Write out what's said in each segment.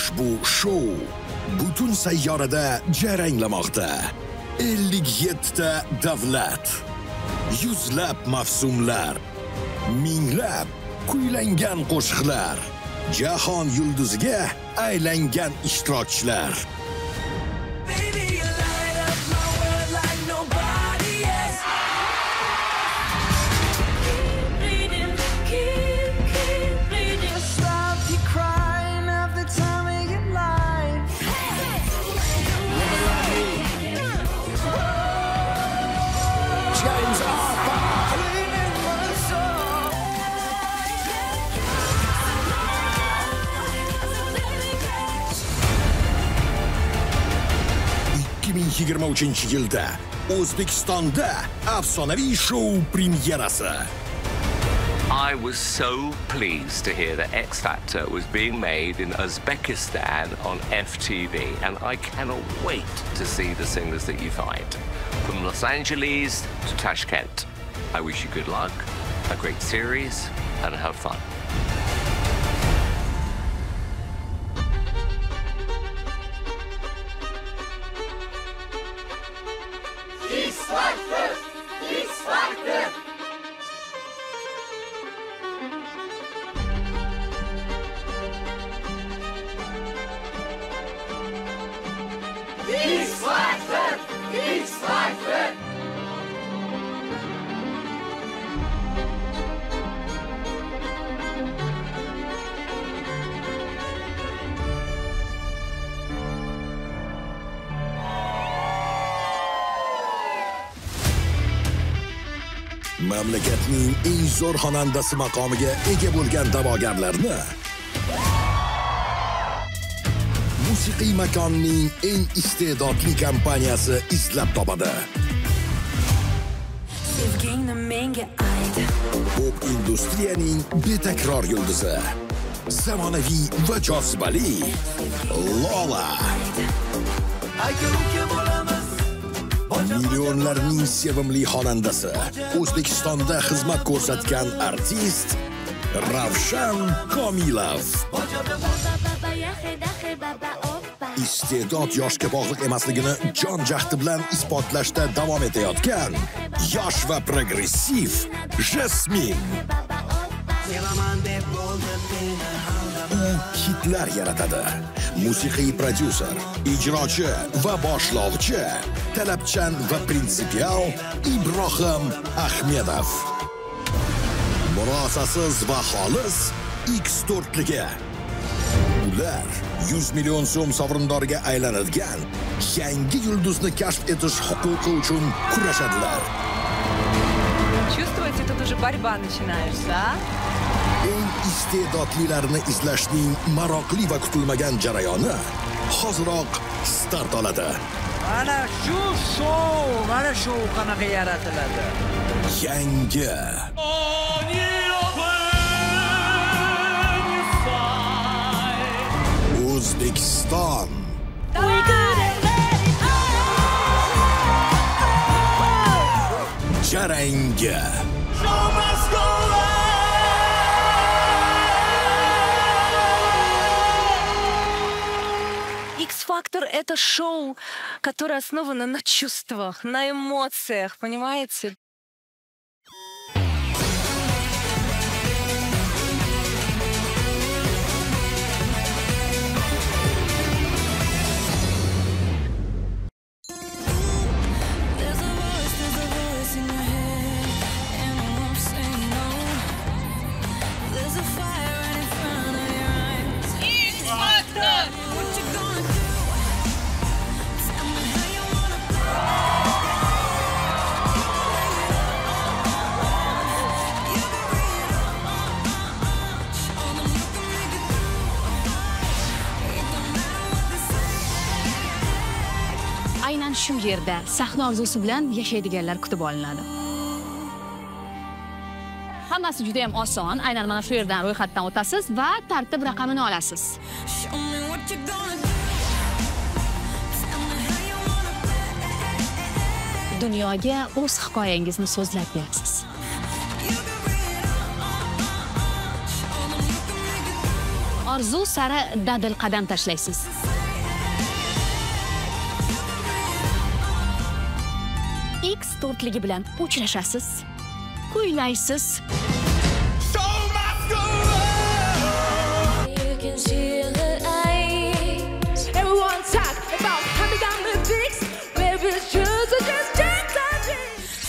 Ushbu shou butun sayyorada jaranglamoqda. 57 ta davlat, yuzlab mavsumlar, minglab kuylangan qo'shiqlar, jahon yulduziga aylangan ishtirokchilar. 2023 yilda O'zbekistonda afsonaviy shou premyerasi. I was so pleased to hear that X Factor was being made in Uzbekistan on FTV, and I cannot wait to see the singers that you find. From Los Angeles to Tashkent, I wish you good luck, a great series, and have fun. Mamlakatning eng zo'r xonandasi maqomiga ega bo'lgan da'vogarlarni musiqiy makonning eng iste'dodli kompaniyasi izlab topadi. Sevgingni menga ayt. Pop industriyaning betakror yulduzi. Zamonaviy va jozibali Lola. Aka-uka bo'lamiz. Millionlarning sevimli xonandasi. O'zbekistonda xizmat ko'rsatgan artist Ravshan Komilov. Iste'dod yoshga bog'liq emasligini jon jahdi bilan isbotlashda davom etayotgan yosh va progressiv Jasmin. Sevaman deb bo'ldim meni U hitlar yaratadi. Musiqiy prodyuser, ijrochi va boshlovchi, talabchan va prinsipial Ibrohim Ahmedov. Murosasiz va xolis X4ligi. Ular 100 million so'm sovrindoriga aylanadigan yangi yulduzni kashf etish huquqi uchun kurashadilar. Чувствуете, тут уже борьба начинается, а? Eng iste'dodlilarini izlashning maroqli va kutilmagan jarayoni hoziroq start oladi. Mana shu shou, mana shu qanaqa yaratiladi. Yangi O'zbekiston jarangi это шоу, которое основано на чувствах, на эмоциях, понимаете? Yerda sahna orzusi bilan yashaydiganlar kutib olinadi. Hammasi juda ham oson. Aynan mana shu yerdan ro'yxatdan o'tasiz va tartib raqamini olasiz. Dunyoga o'z hikoyangizni so'zlab berasiz orzu sari dadil qadam tashlaysiz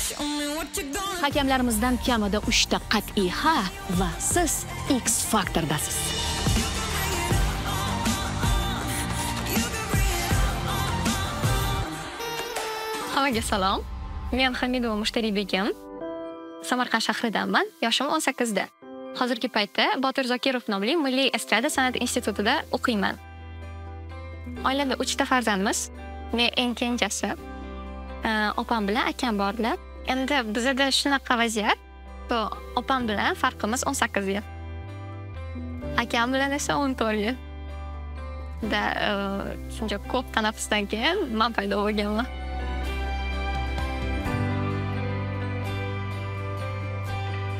Show me what you're gonna hakamlarimizdan kamida uchta qat'iy ha va siz x faktordasiz hammaga salom men hamidova mushtariy begim samarqand shahridanman yoshim o'n sakkizda. Hozirgi paytda botir zokirov nomli milliy estrada san'at institutida o'qiyman. Oilada uchta farzandmiz men eng kenjasi e, opam bilan akam borlar endi bizada shunaqa vaziyat bu opam bilan farqimiz 18 yil akam bilan esa 14 yil da e, shuncha ko'p tanaffusdan keyin man paydo bo'lganman.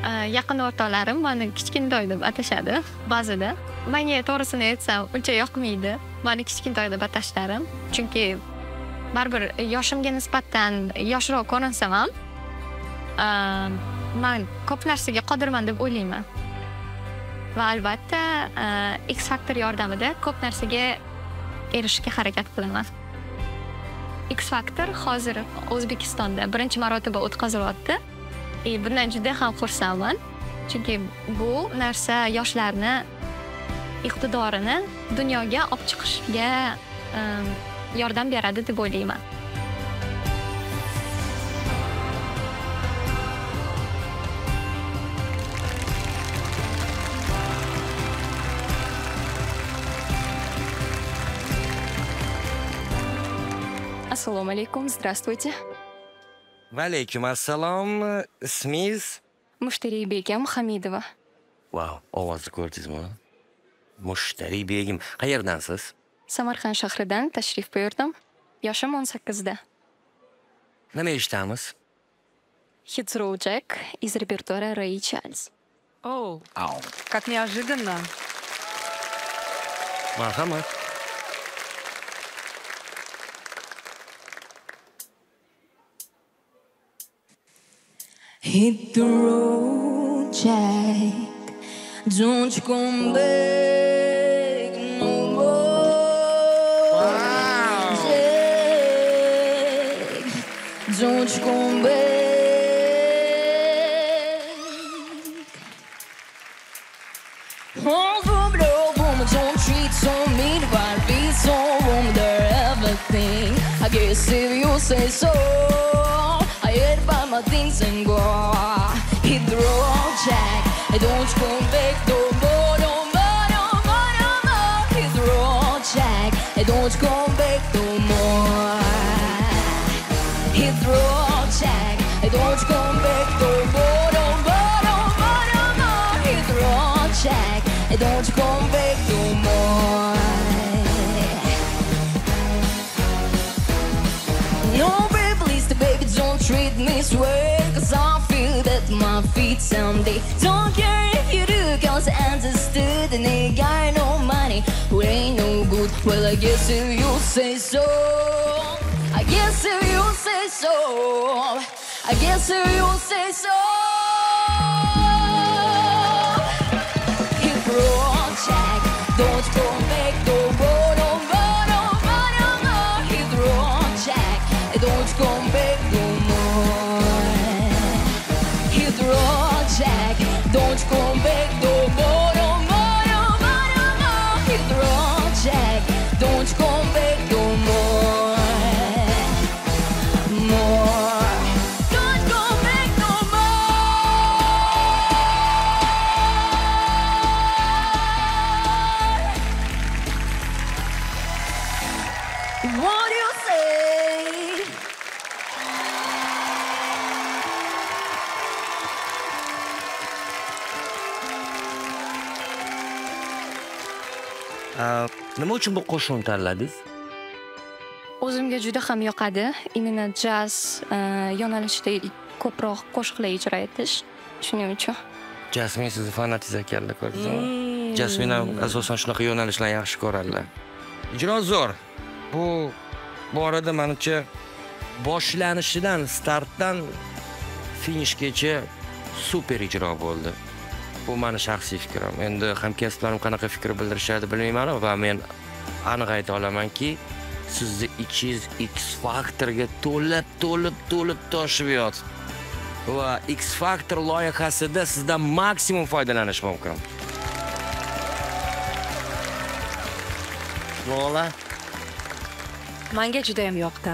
Э, yaqin o'rtoqlarim mani kichkintoy deb atashadi ba'zida. Manga to'g'risini aytsam uncha yoqmaydi. Mani kichkintoy deb atashlarim chunki baribir yoshimga nisbatan yoshroq ko'rinsam ham e, man ko'p narsaga qodirman deb o'ylayman. Va albatta e, x faktor yordamida ko'p narsaga erishishga harakat qilaman. X faktor hozir o'zbekistonda birinchi marotaba o'tkazilyapti и bundan juda ham xursandman. Chunki bu narsa yoshlarni iqtidorini dunyoga olib chiqishga ehm, yordam beradi deb o'ylayman. Assalomu alaykum. Здравствуйте. Va alaykum assalom. Ismingiz? mushtariy begim hamidova Vau, ovozni ko'rdingizmi? Mushtariy begim. Qayerdansiz? samarqand shahridan tashrif buyurdim yoshim 18 da Nima eshitamiz? Heathrow Jack из репертуара Ray Charles. О, Au. как неожиданно. Marhamat. Hit the road, Jack. Don't you come back no more. Jack, don't you come back. Oh, boom, no, boom, don't treat so mean, but be so wonder everything. I guess if you say so, I hate by my things don't come back no more, no more, no more, no more. Hit the road, Jack. I don't come back no more. Hit the road, Jack. I don't come back no more, no more, no more, no more. Hit the road, Jack. I don't come back no more. No, baby, please, the baby, don't treat me sweet. Cause I feel that my feet someday. Don't understood. And they got no money, who ain't no good. Well, I guess if you say so. I guess if you say so. I guess if you say so. The road, Jack. Don't go Nima uchun bu qo'shiqni tanladingiz? O'zimga juda ham yoqadi. Именно jazz e, yo'nalishida ko'proq qo'shiqlar ijro etish. Shuning uchun. Jasmin sizni fanatingiz ekanlar ko'rdingizmi? Jasmin ham asosan shunaqa yo'nalishlarni yaxshi ko'radilar ijro zo'r bu borada manimcha boshlanishidan startdan finishgacha super ijro bo'ldi bu mani shaxsiy fikrim endi hamkasblarim qanaqa fikr bildirishadi bilmayman va men aniq ayta olamanki sizni ichingiz x faktorga to'lib to'lib to'lib toshib yotibdi va x faktor loyihasida sizdan maksimum foydalanish mumkin. Lola Menga juda ham yoqdi.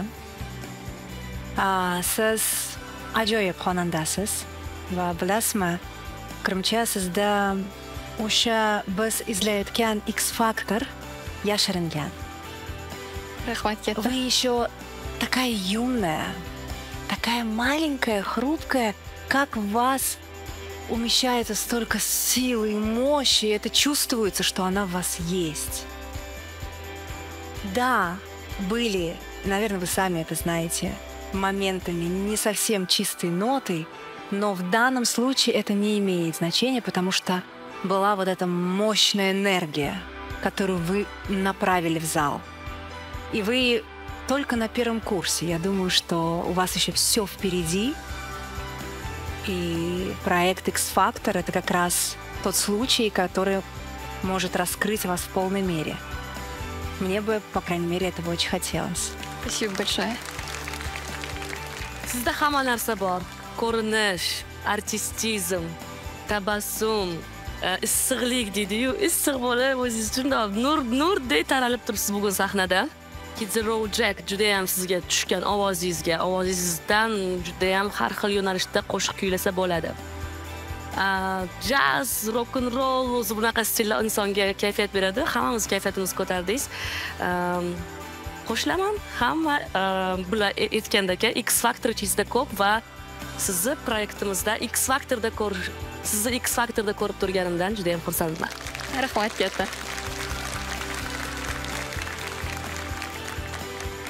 Siz ajoyib xonandasiz va bilasizmi, fikrimcha sizda o'sha biz izlayotgan X faktor yashiringan. rahmat katta Вы еще такая юная, такая маленькая, хрупкая, как в вас умещается столько силы и мощи, и это чувствуется, что она в вас есть. Да, были, наверное, вы сами это знаете, моментами не совсем чистой нотой, но в данном случае это не имеет значения, потому что была вот эта мощная энергия, которую вы направили в зал. И вы только на первом курсе. Я думаю, что у вас еще все впереди. И проект X-Factor — это как раз тот случай, который может раскрыть вас в полной мере. Мне бы, по крайней мере, этого очень хотелось. спасибо большое bor ko'rinish artistizm tabassum e, Э, issiqlik deydiyu issiq bo'lib o'zingiz shundoq nur nurdek taralib turibsiz bugun sahnada. Kidrow Jack judayam sizga tushgan ovozingizga. Ovozingizdan judayam har xil yo'nalishda qo'shiq kuylasa bo'ladi. Jaz rock and roll o'zi bunaqa stillar insonga kayfiyat beradi. Hammamiz kayfiyatimizni ko'tardingiz. Qo'shilaman. Hamma bular e-, aytgandek x faktor ichingizda ko'p va sizni proyektimizda x faktorda ko'rish sizni x faktorda ko'rib turganimdan juda yam xursandman rahmat katta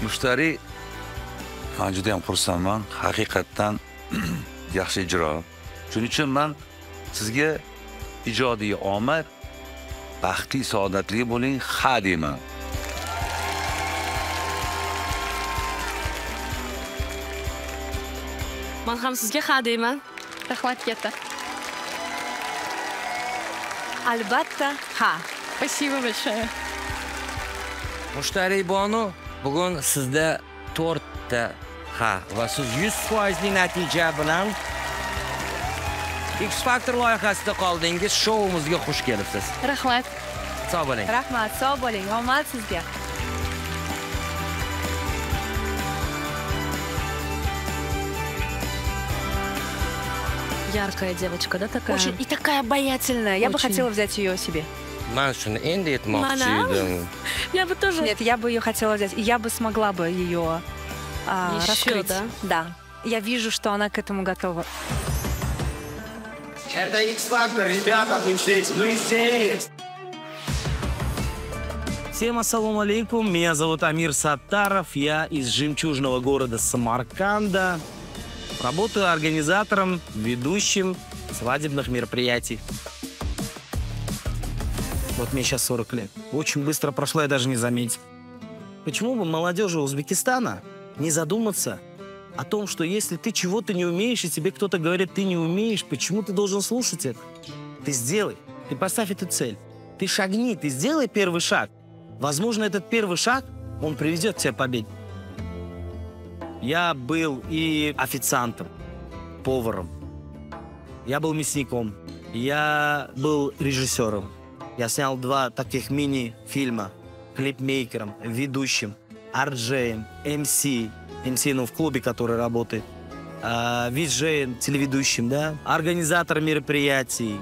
mushtariy man juda ham xursandman haqiqatdan yaxshi ijro shuning uchun man sizga ijodiy omad baxtli saodatli bo'ling ha deyman man ham sizga ha deyman rahmat katta. Albatta, ha. спасибо большое. Mushtariy bonu bugun sizda to'rtta ha va siz yuz foizli natija bilan x faktor loyihasida qoldingiz. Shoumizga xush kelibsiz. Rahmat. Sog' bo'ling. Rahmat, sog' bo'ling. Omad sizga. Яркая девочка да такая Очень и такая обаятельная. Я бы Очень. хотела взять ее себе. я бы тоже Нет, я бы ее хотела взять. И я бы смогла бы ее а, Еще, раскрыть. да? Да. Я вижу, что она к этому готова. Это X-Factor, ребята, мы здесь, мы здесь. Всем ассаламу алейкум, меня зовут Амир Саттаров, я из жемчужного города Самарканда. Работаю организатором, ведущим свадебных мероприятий. Вот мне сейчас 40 лет. Очень быстро прошло, я даже не заметил. Почему бы молодежи Узбекистана не задуматься о том, что если ты чего-то не умеешь, и тебе кто-то говорит, ты не умеешь, почему ты должен слушать это? Ты сделай, ты поставь эту цель. Ты шагни, ты сделай первый шаг. Возможно, этот первый шаг, он приведет тебя к победе. Я был и официантом, поваром. Я был мясником. Я был режиссером. Я снял два таких мини-фильма. Клипмейкером, ведущим, арджеем, МС. МС, ну, в клубе, который работает. А, виджеем, телеведущим, да. Организатор мероприятий.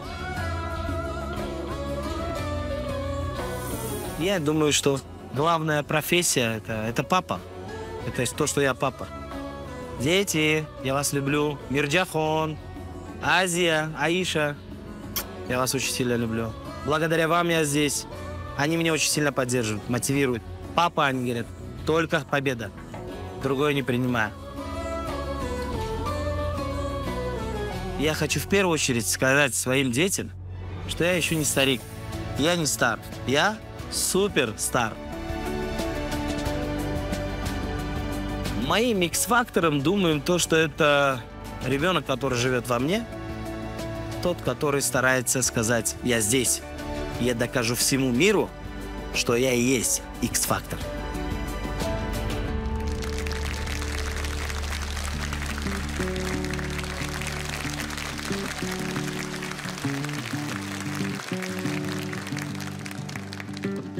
Я думаю, что главная профессия это, это папа. Это то, что я папа. Дети, я вас люблю. Мирджахон, Азия, Аиша. Я вас очень сильно люблю. Благодаря вам я здесь. Они меня очень сильно поддерживают, мотивируют. Папа, они говорят, только победа. Другое не принимаю. Я хочу в первую очередь сказать своим детям, что я еще не старик. Я не стар. Я суперстар. Моим X-фактором думаем то, что это ребенок, который живет во мне, тот, который старается сказать «я здесь». Я докажу всему миру, что я и есть X-фактор.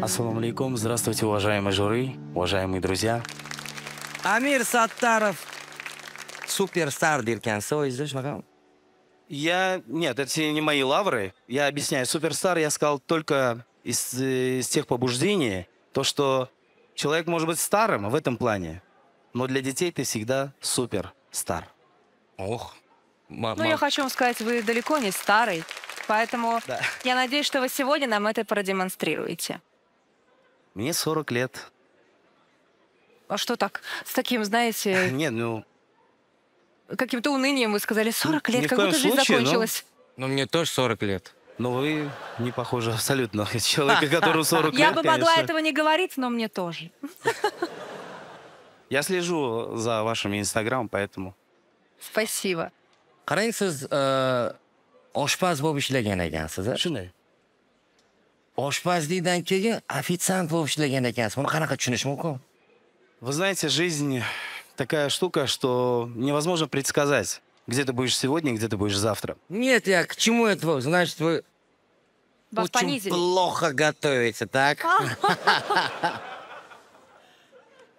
Ассаламу алейкум. Здравствуйте, уважаемые жюри, уважаемые друзья. Amir Sattarov superstar derkansiz, o'zingizda shunaqa? Я... Нет, это не мои лавры. Я объясняю. Суперстар я сказал только из, э, из тех побуждений, то, что человек может быть старым в этом плане, но для детей ты всегда суперстар. Ох. Ну, я хочу вам сказать, вы далеко не старый, поэтому Да. я надеюсь, что вы сегодня нам это продемонстрируете. Мне 40 лет. А что так, с таким, знаете, Нет, ну, каким-то унынием вы сказали, 40 лет, как будто жизнь случае, но- закончилась. Ну, мне тоже 40 лет. ну вы не похожи абсолютно. Человека, которому 40 лет, Я бы могла конечно. этого не говорить, но мне тоже. Я слежу за вашим инстаграмом, поэтому... Спасибо. Qarang, siz oshpaz bo'lib ishlagan ekansiz. Shunday. Oshpazlikdan keyin ofitsiant bo'lib ishlagan ekansiz. Buni qanaqa tushunish mumkin? Вы знаете, жизнь такая штука, что невозможно предсказать, где ты будешь сегодня, где ты будешь завтра. Нет, я к чему это? Значит, вы Вас очень понизили. плохо готовите, так?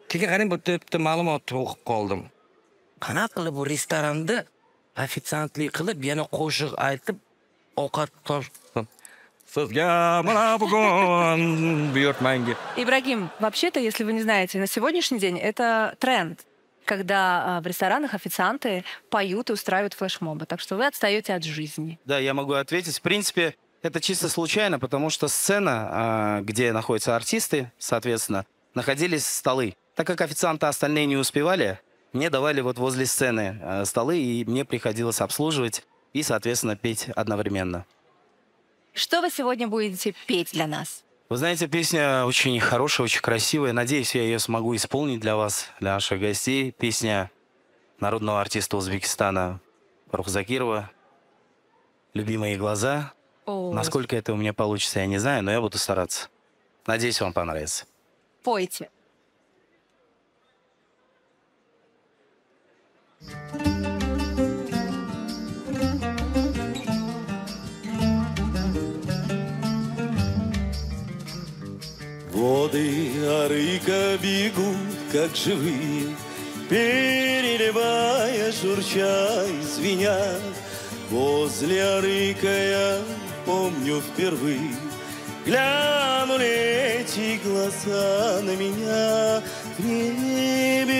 Keyin qarang, bu bitta ma'lumotni o'qib qoldim. Qanaqa qilib bu restoranda ofitsiantlik qilib, yana qo'shiq aytib, ovqat tosh... Sizga mana bugun buyurtmangi. Ибрагим, вообще-то, если вы не знаете, на сегодняшний день это тренд, когда а, в ресторанах официанты поют и устраивают флешмобы. Так что вы отстаете от жизни. Да, я могу ответить. В принципе, это чисто случайно, потому что сцена, а, где находятся артисты, соответственно, находились столы. Так как официанты остальные не успевали, мне давали вот возле сцены а, столы, и мне приходилось обслуживать и, соответственно, петь одновременно. Что вы сегодня будете петь для нас? Вы знаете, песня очень хорошая, очень красивая. Надеюсь, я ее смогу исполнить для вас, для наших гостей. Песня народного артиста Узбекистана Рухзакирова «Любимые глаза». О, Насколько это у меня получится, я не знаю, но я буду стараться. Надеюсь, вам понравится. Пойте. Воды Арыка бегут, как живые, Переливая, журча и звеня. Возле Арыка я помню впервые, Глянули эти глаза на меня В небе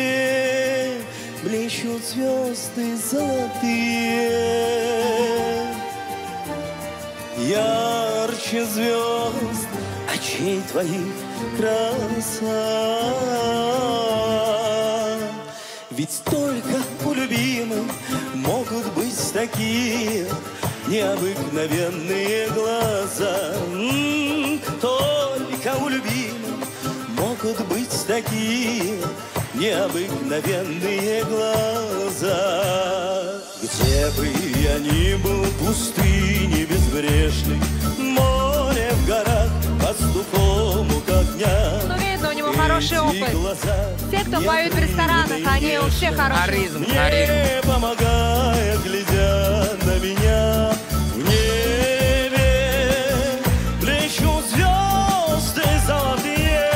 блещут звезды золотые Ярче звезд очей твоих краса. Ведь только у любимых могут быть такие необыкновенные глаза. Только у любимых могут быть такие необыкновенные глаза. Где бы я ни был, пустыни безбрежной, море в горах, пастухом как дня. Ну, видно, у него хороший опыт. глаза Все, кто поют в ресторанах, они у всех хорошие. Харизм, харизм. мне помогая, глядя на меня в небе плещут звезды золотые.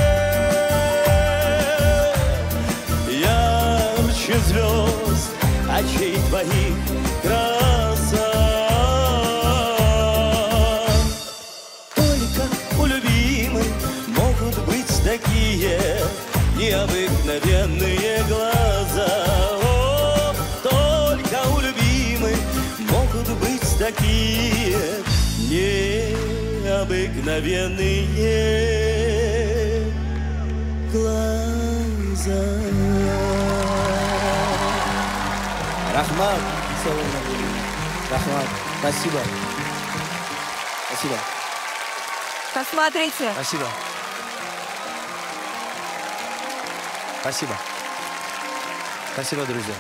Ярче звезд очей твоих краса. Необыкновенные глаза. О, только у любимой могут быть такие необыкновенные глаза. Рахмат. Рахмат. Спасибо. Спасибо. Посмотрите. Спасибо. Спасибо. Спасибо, друзья.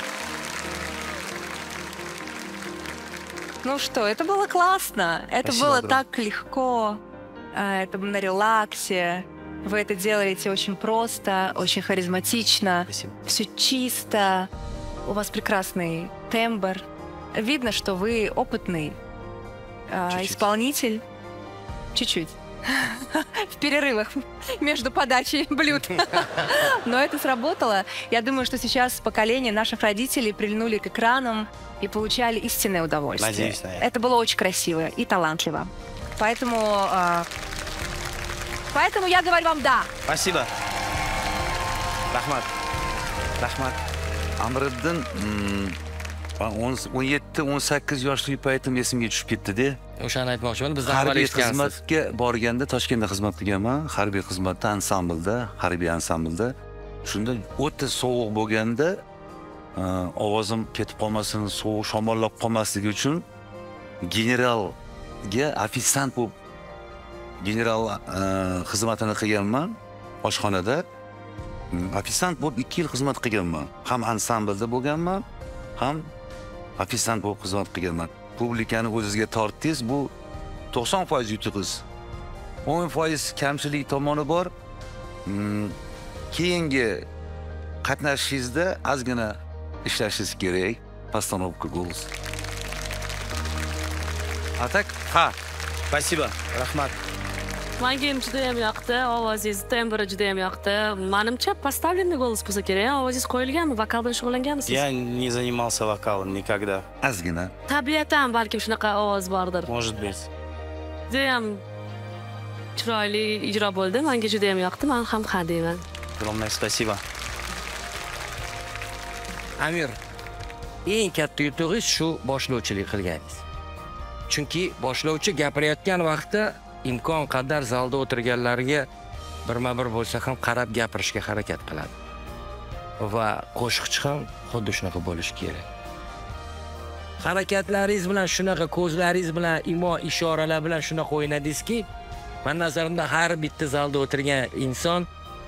Ну что, это было классно. Это Спасибо было огромное. так легко. А, Это на релаксе. Вы это делаете очень просто, очень харизматично. Спасибо. Все чисто. У вас прекрасный тембр. Видно, что вы опытный а, Чуть-чуть. исполнитель. Чуть-чуть. В перерывах между подачей блюд. Но это сработало. Я думаю, что сейчас поколение наших родителей прильнули к экранам и получали истинное удовольствие. Надеюсь на это. Это было очень красиво и талантливо. Поэтому, а, поэтому я говорю вам да. Спасибо. Amriddin mm, man o'n yetti o'n sakkiz yoshlik paytim esimga tushib ketdida o'shani aytmoqchiman bizdan harbiy xizmatga borganda toshkentda xizmat qilganman. Harbiy xizmatda ansamblda harbiy ansamblda. Shunda o'ta sovuq bo'lganda e, ovozim ketib qolmasin sovuq shamollab qolmasligi uchun generalga ofitsant bo'lib general e, xizmatini qilganman oshxonada. Ofitsant bo'lib ikki yil xizmat qilganman. Ham ansamblda bo'lganman ham ofitsiant bo'lib xizmat qilganman publikani o'zizga tortdingiz bu to'qson foiz yutug'ingiz o'n foiz kamchilik tomoni bor hmm, keyingi qatnashishingizda ozgina ishlashingiz kerak постановка голос А так? Ha. Спасибо. Rahmat. Menga ham juda ham yoqdi, ovozingiz tembri juda ham yoqdi. Menimcha поставленный голос bo'lsa kerak. Ovozingiz qo'yilganmi? Vokal bilan shug'ullanganmisiz? Я не занимался вокалом никогда. ozgina Tabiatan balkim shunaqa ovoz bordir. Может быть. Juda ham chiroyli ijro bo'ldi. Menga juda ham yoqdi. Men ham ha deyman. Огромное спасибо. amir eng katta yutug'ingiz shu boshlovchilik qilganingiz chunki boshlovchi gapirayotgan vaqtda imkon qadar zalda o'tirganlarga birma bir bo'lsa ham qarab gapirishga harakat qiladi va qo'shiqchi ham xuddi shunaqa bo'lishi kerak harakatlaringiz bilan shunaqa ko'zlaringiz bilan imo ishoralar bilan shunaqa o'ynadingizki man nazarimda har bitta zalda o'tirgan inson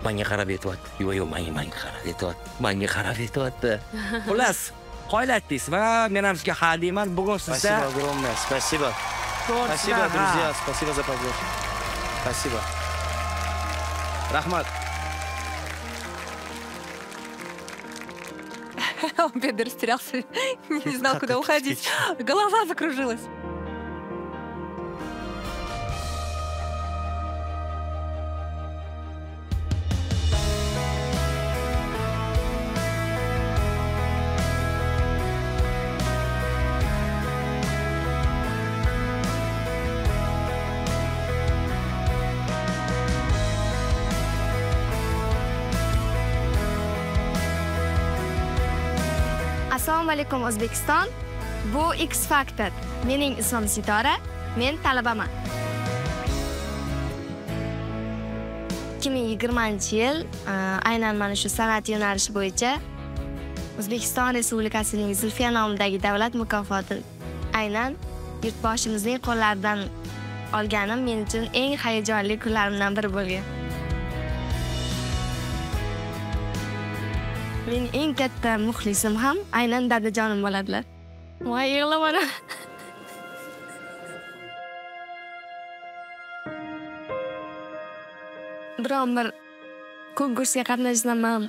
manga qarab aytyapti yo'q yo'q manga manga qarab aytyapti manga qarab aytyapti xullas qoylatdingiz va men ham sizga ha deyman bugun sizda Спасибо огромное. Спасибо. Спасибо, друзья. Спасибо за поддержку. Спасибо. Rahmat. Он бедный растерялся, не знал, куда уходить. Голова закружилась. Alaykum o'zbekiston. Bu x factor. Mening ismim sitora men talabaman. 2020 yil eh, aynan mana shu san'at yo'nalishi bo'yicha o'zbekiston respublikasining zulfiya nomidagi davlat mukofoti aynan yurtboshimizning qo'llaridan olganim men uchun eng hayajonli kunlarimdan biri bo'lgan. Men eng katta muxlisim ham aynan dadajonim bo'ladilar. Voy yig'lab biron bir konkursga qatnashaman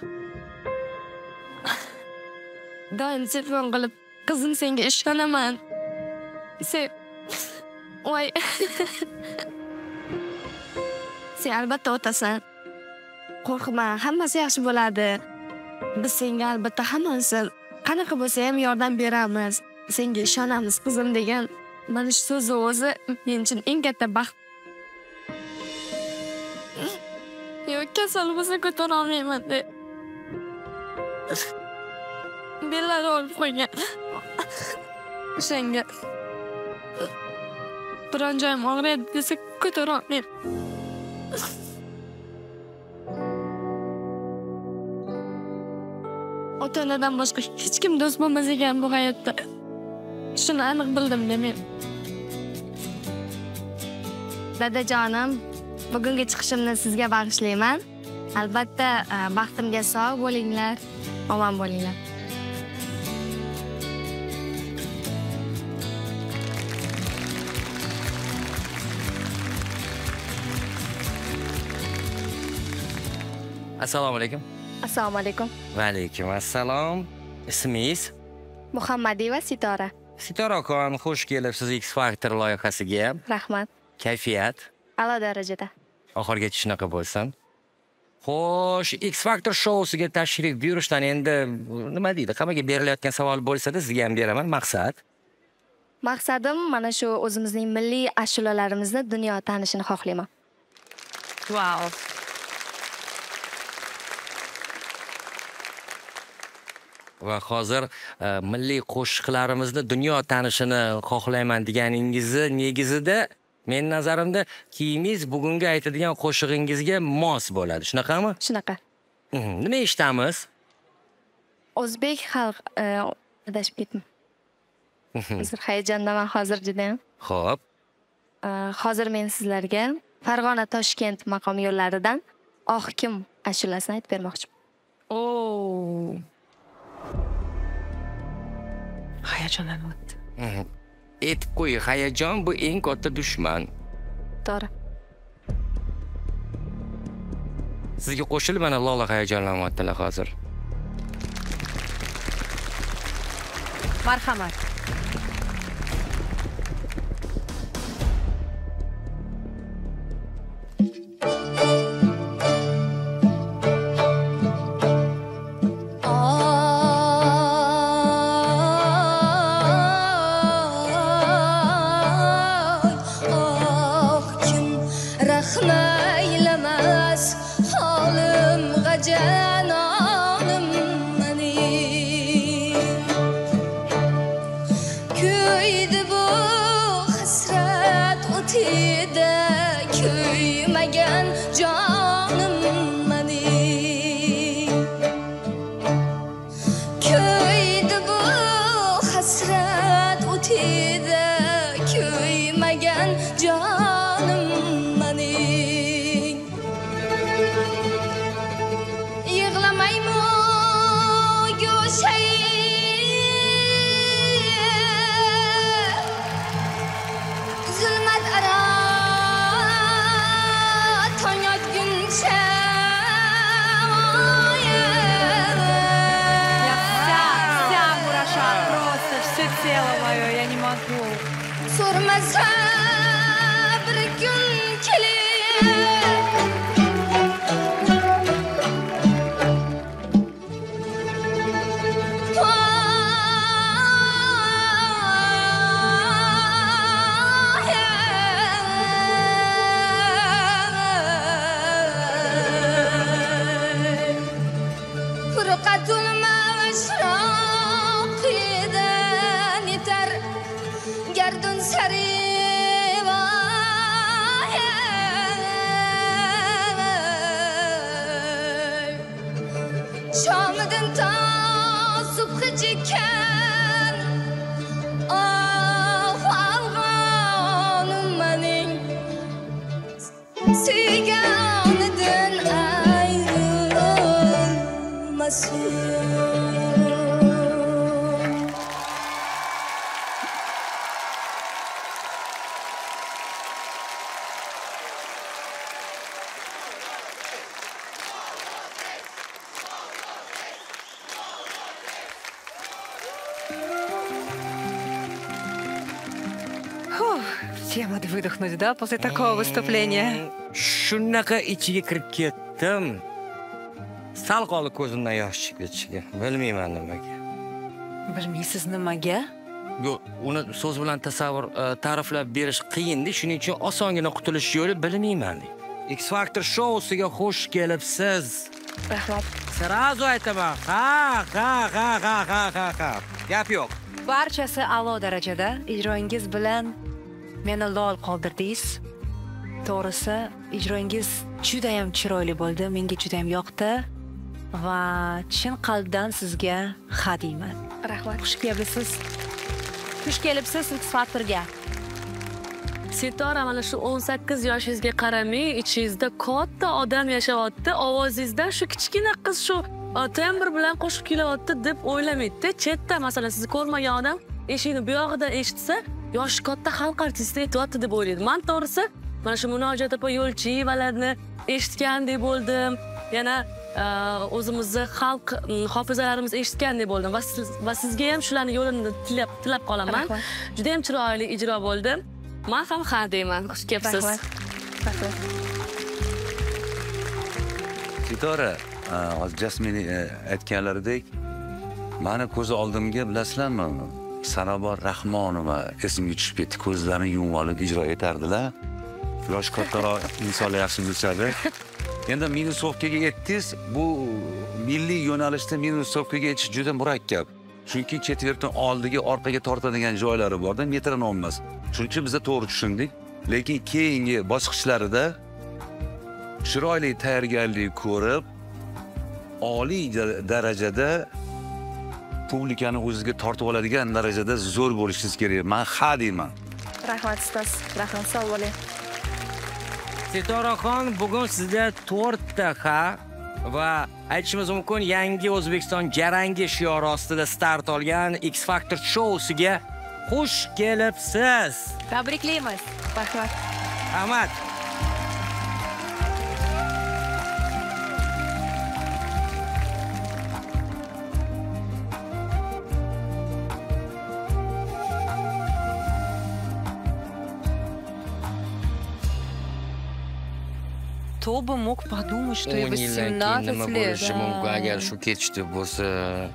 doim telefon qilib qizim senga ishonaman. Sen voy. Sen albatta o'tasan. Qo'rqma hammasi yaxshi bo'ladi. Biz senga albatta hammasi qanaqa bo'lsa ham yordam beramiz. Senga ishonamiz qizim degan mana shu so'zni o'zi men uchun eng katta baxt. Yo'q kasal bo'lsa ko'tara olmayman deb bellari olib qo'ygan. O'shanga biron joyim og'riyapti desa ko'tara olmayman. Ota onadan boshqa hech kim do'st bo'lmas ekan bu hayotda. Shuni aniq bildim men. Dadajonim bugungi chiqishimni sizga bag'ishlayman. Albatta e, baxtimga sog' bo'linglar omon bo'linglar. Assalomu alaykum assalomu alaykum. Va alaykum assalom. Ismingiz? Muhammadiyeva sitora. Sitoraxon xush kelibsiz x factor loyihasiga. Rahmat. Kayfiyat? A'lo darajada. Oxirigacha shunaqa bo'lsin. Xo'sh x factor shousiga tashrif buyurishdan endi nima deydi hammaga berilayotgan savol bo'lsada sizga ham beraman. Maqsad? Maqsadim mana shu o'zimizning milliy ashulalarimizni dunyo tanishini xohlayman. Vau va hozir e, milliy qo'shiqlarimizni dunyo tanishini xohlayman deganingizni negizida meni nazarimda kiyimingiz bugungi aytadigan qo'shig'ingizga mos bo'ladi. Shunaqami? Shunaqa. Mhm. nima eshitamiz? O'zbek xalq e, adashib ketdim. Hozir hayajondaman hozir judayam. Ho'p E, hozir men sizlarga farg'ona toshkent maqom yo'llaridan oh kim ashulasini aytib bermoqchiman. O hayajonlanyapti Mhm. aytib qo'y hayajon bu eng katta dushman. To'g'ri. Sizga qo'shilib mana lola hayajonlanyaptilar hozir. Marhamat выдохнуть, да, после такого выступления? shunaqa ichiga kirib ketdim. Sal qoldi ko'zimdan yosh chiqib ketishiga bilmayman nimaga. Bilmaysiz nimaga? yo'q uni so'z bilan tasavvur e, ta'riflab berish qiyinda shuning uchun osongina qutulish yo'li bilmayman x factor shousiga xush kelibsiz. Rahmat. Sразу aytaman. Ha ha ha ha ha ha ha. Gap yo'q. Barchasi a'lo darajada. Ijroingiz bilan meni lol qoldirdingiz. To'g'risi, ijroingiz juda ham chiroyli bo'ldi. Menga juda ham yoqdi. Va chin qalbdan sizga ha deyman. rahmat Xush kelibsiz. Xush kelibsiz X Factorga. Sitora mana shu 18 yoshingizga qaramay, ichingizda katta odam yashayapti. Ovozingizdan shu kichkina qiz shu tembr bilan qo'shiq kuylayapti deb o'ylamaydi. Chetda masalan sizni ko'rmagan odam eshikni bu yog'idan eshitsa, yoshi katta xalq artisti aytyapti deb o'ylaydi. Men to'g'risi mana shu munojot opa yo'lchiyevalarni eshitgandek bo'ldim. Yana a, o'zimizni xalq hofizalarimiz eshitgandek bo'ldim va siz va sizga ham shularni yo'lini tilab tilab qolaman. Juda ham chiroyli ijro bo'ldi. Men ham ha deyman. Xush kelibsiz. Rahmat. Rahmat. sitora e, hozir jasmin e, aytganlaridek mani ko'z oldimga bilasizlarmi sanobor rahmonova esimga tushib ketdi. Ko'zlarini yumib olib ijro etardilar yoshi kattaroq insonlar yaxshi bilishadi. Endi minusovkaga yetdingiz. Bu milliy yo'nalishda minusovkaga yetish juda murakkab. Chunki chetvertni oldiga orqaga tortadigan joylari borda metronom emas shuning uchun biza to'g'ri tushundik. Lekin keyingi bosqichlarida chiroyli tayyorgarlik ko'rib oliy darajada publikani o'ziga tortib oladigan darajada zo'r bo'lishingiz kerak man ha deyman Rahmat ustoz. Rahmat. Sog' bo'ling. Sitoraxon bugun sizga to'rtta ha va aytishimiz mumkin yangi O'zbekiston jarangi shiori ostida start olgan X Factor shousiga xush kelibsiz. Tabriklaymiz. Rahmat. Rahmat. Кто бы mог подумать, что keyin 18 nima лет. mumkin agar shu ketishdi bo'lsa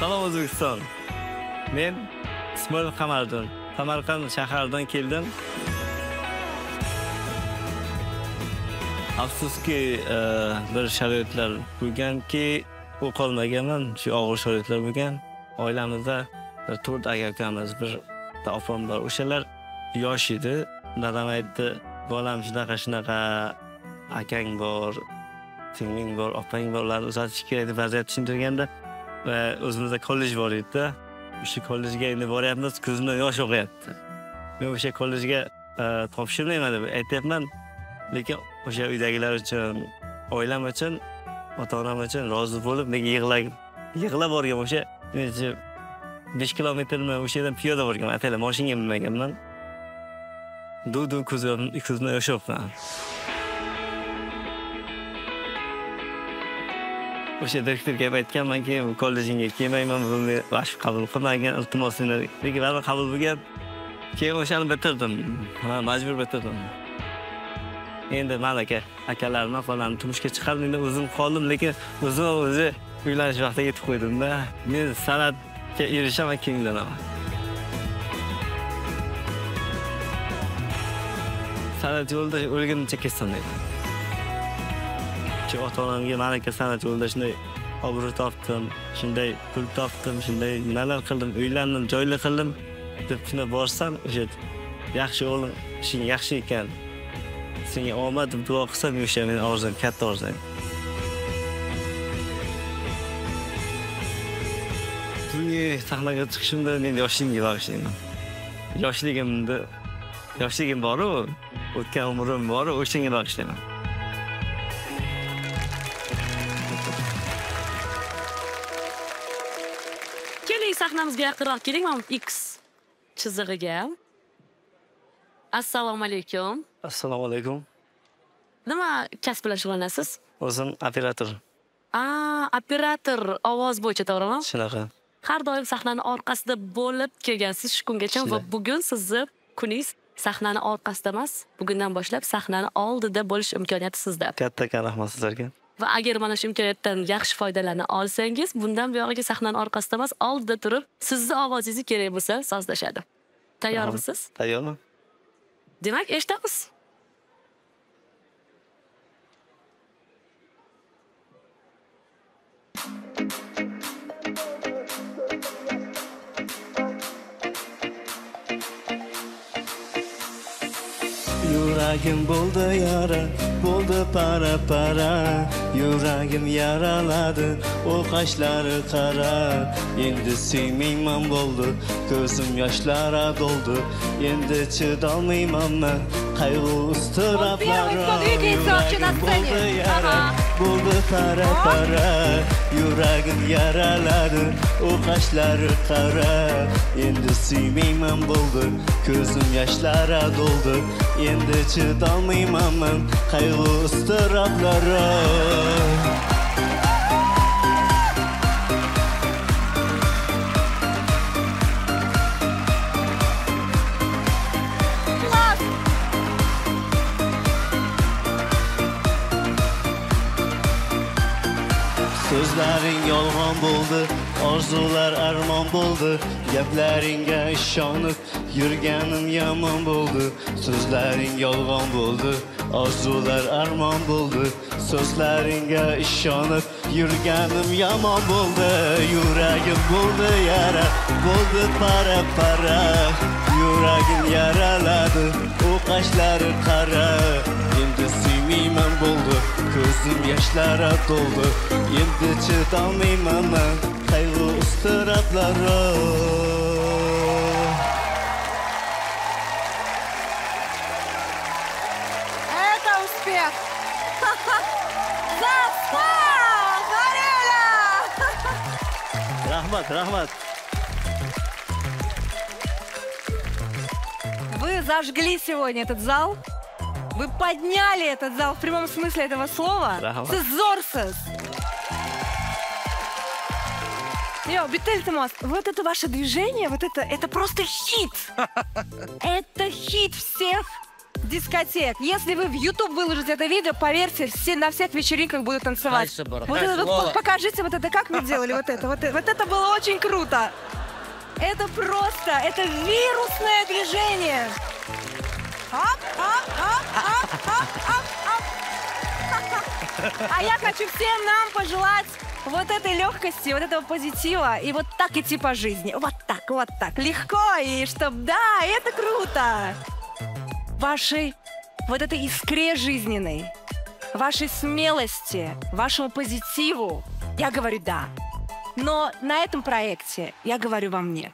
Salom O'zbekiston. Men Ismoil Qamariddin. Samarqand shaharidan keldim. Afsuski, e, bir sharoitlar bo'lganki, o'qolmaganman. Shu og'ir sharoitlar bo'lgan. Oilamizda bir to'rt aka ukamiz, bir bitta opam bor. O'shalar yosh edi. Dadam aytdi, "Bolam shunaqa shunaqa akang bor, singling bor, opang bor, ularni uzatish kerak" deb vaziyat tushuntirganda va o'zimizda kollej bor edida O'sha kollejga endi boryapmiz, ko'zimdan yosh oqyapti. Men o'sha kollejga e, topshirmayman deb aytyapman, lekin o'sha uydagilar uchun, oilam uchun, ota-onam uchun rozi bo'lib, men yig'lab yig'lab borgan o'sha necha 5 kilometrmi o'sha yerdan piyoda borganman, ataylab mashinaga minmaganman. Duv-duv ko'zim ko'zimdan yosh o'sha direktorga ham aytganmanki bu kollejingga kelmayman buni vaqt qabul qilmagin iltimosingni lekin baribir qabul bo'lgan keyin o'shani bitirdim. Ha majbur bitirdim. Endi man aka akalarim falanni turmushga chiqardim endi o'zim qoldim lekin o'zim o'zi uylanish vaqtiga yetib qo'ydimda. Men san'atga erishaman keyin uylanaman san'at yo'lida o'lgunimcha ketsam deyman. Ota onamga man aka san'at yo'lida shunday obro' topdim shunday pul topdim shunday nimalar qildim uylandim joyli qildim deb shunday borsam o'sha yaxshi o'g'lim ishing yaxshi ekan senga omad deb duo qilsam o'sha meni orzum katta orzum bugungi sahnaga chiqishimda men yoshligimga bag'ishlayman yoshligimni yoshligim boru o'tgan umrim boru o'shanga bag'ishlayman Keling sahnamizga yaqinroq keling. Mana X chizig'iga. Assalomu alaykum. assalomu alaykum Nima kasb bilan shug'ullanasiz? o'zim operator A, operator ovoz bo'yicha to'g'rimi? shunaqa Har doim sahnani orqasida bo'lib kelgansiz shu kungacha va bugun sizni kuningiz sahnani orqasida emas, bugundan boshlab sahnani oldida bo'lish imkoniyati sizda. kattakon rahmat sizlarga Va agar mana shu imkoniyatdan yaxshi foydalana olsangiz, bundan buyog'iga sahnani orqasida emas, oldida turib, sizni ovozingiz kerak bo'lsa, sozlashadi. Tayyormisiz? tayyorman Demak, eshitamiz. yuragim bo'ldi yara bo'ldi para para Yüreğim yaraladı O kaşları kara. Yendi sümimam oldu Gözüm yaşlara doldu. Yendi çıdalmayım ben Kaygı ıstıraplara Yüreğim oldu yara Buldu para para. Yüreğim yaraladı O kaşları kara. Yendi sümimam oldu Gözüm yaşlara doldu. Yendi çıdalmayım ben Kaygı ıstıraplara Sözlerin yolğon buldu, arzular armon buldu, gəbləringə şanıq yurganim yomon bo'ldi so'zlaring yolg'on bo'ldi orzular armon bo'ldi so'zlaringga ishonib yurganim yomon bo'ldi yuragim bo'ldi yara bo'ldi para para. Yuragim yaraladi u qashlari qara. Endi suymayman bo'ldi ko'zim yoshlara to'ldi endi chidolmayman man qayg'u iztiroblari rahmat rahmat Вы зажгли сегодня этот зал. Вы подняли этот зал в прямом смысле этого слова. Браво. Siz zo'rsiz. Yo, bitta iltimos. Вот это ваше движение, вот это, это просто хит. Это хит всех дискотек. Если вы в YouTube выложите это видео, поверьте, все на всех вечеринках будут танцевать. Спасибо, Вот это, вот покажите, вот это, как мы делали вот это. Вот, вот это было очень круто. Это просто, это вирусное движение. Оп, оп, оп, оп, оп, оп, оп. А я хочу всем нам пожелать вот этой легкости, вот этого позитива и вот так идти по жизни. Вот так, вот так. Легко и чтоб, да, это круто. Вашей вот этой искре жизненной, вашей смелости, вашему позитиву я говорю да. Но на этом проекте я говорю вам нет.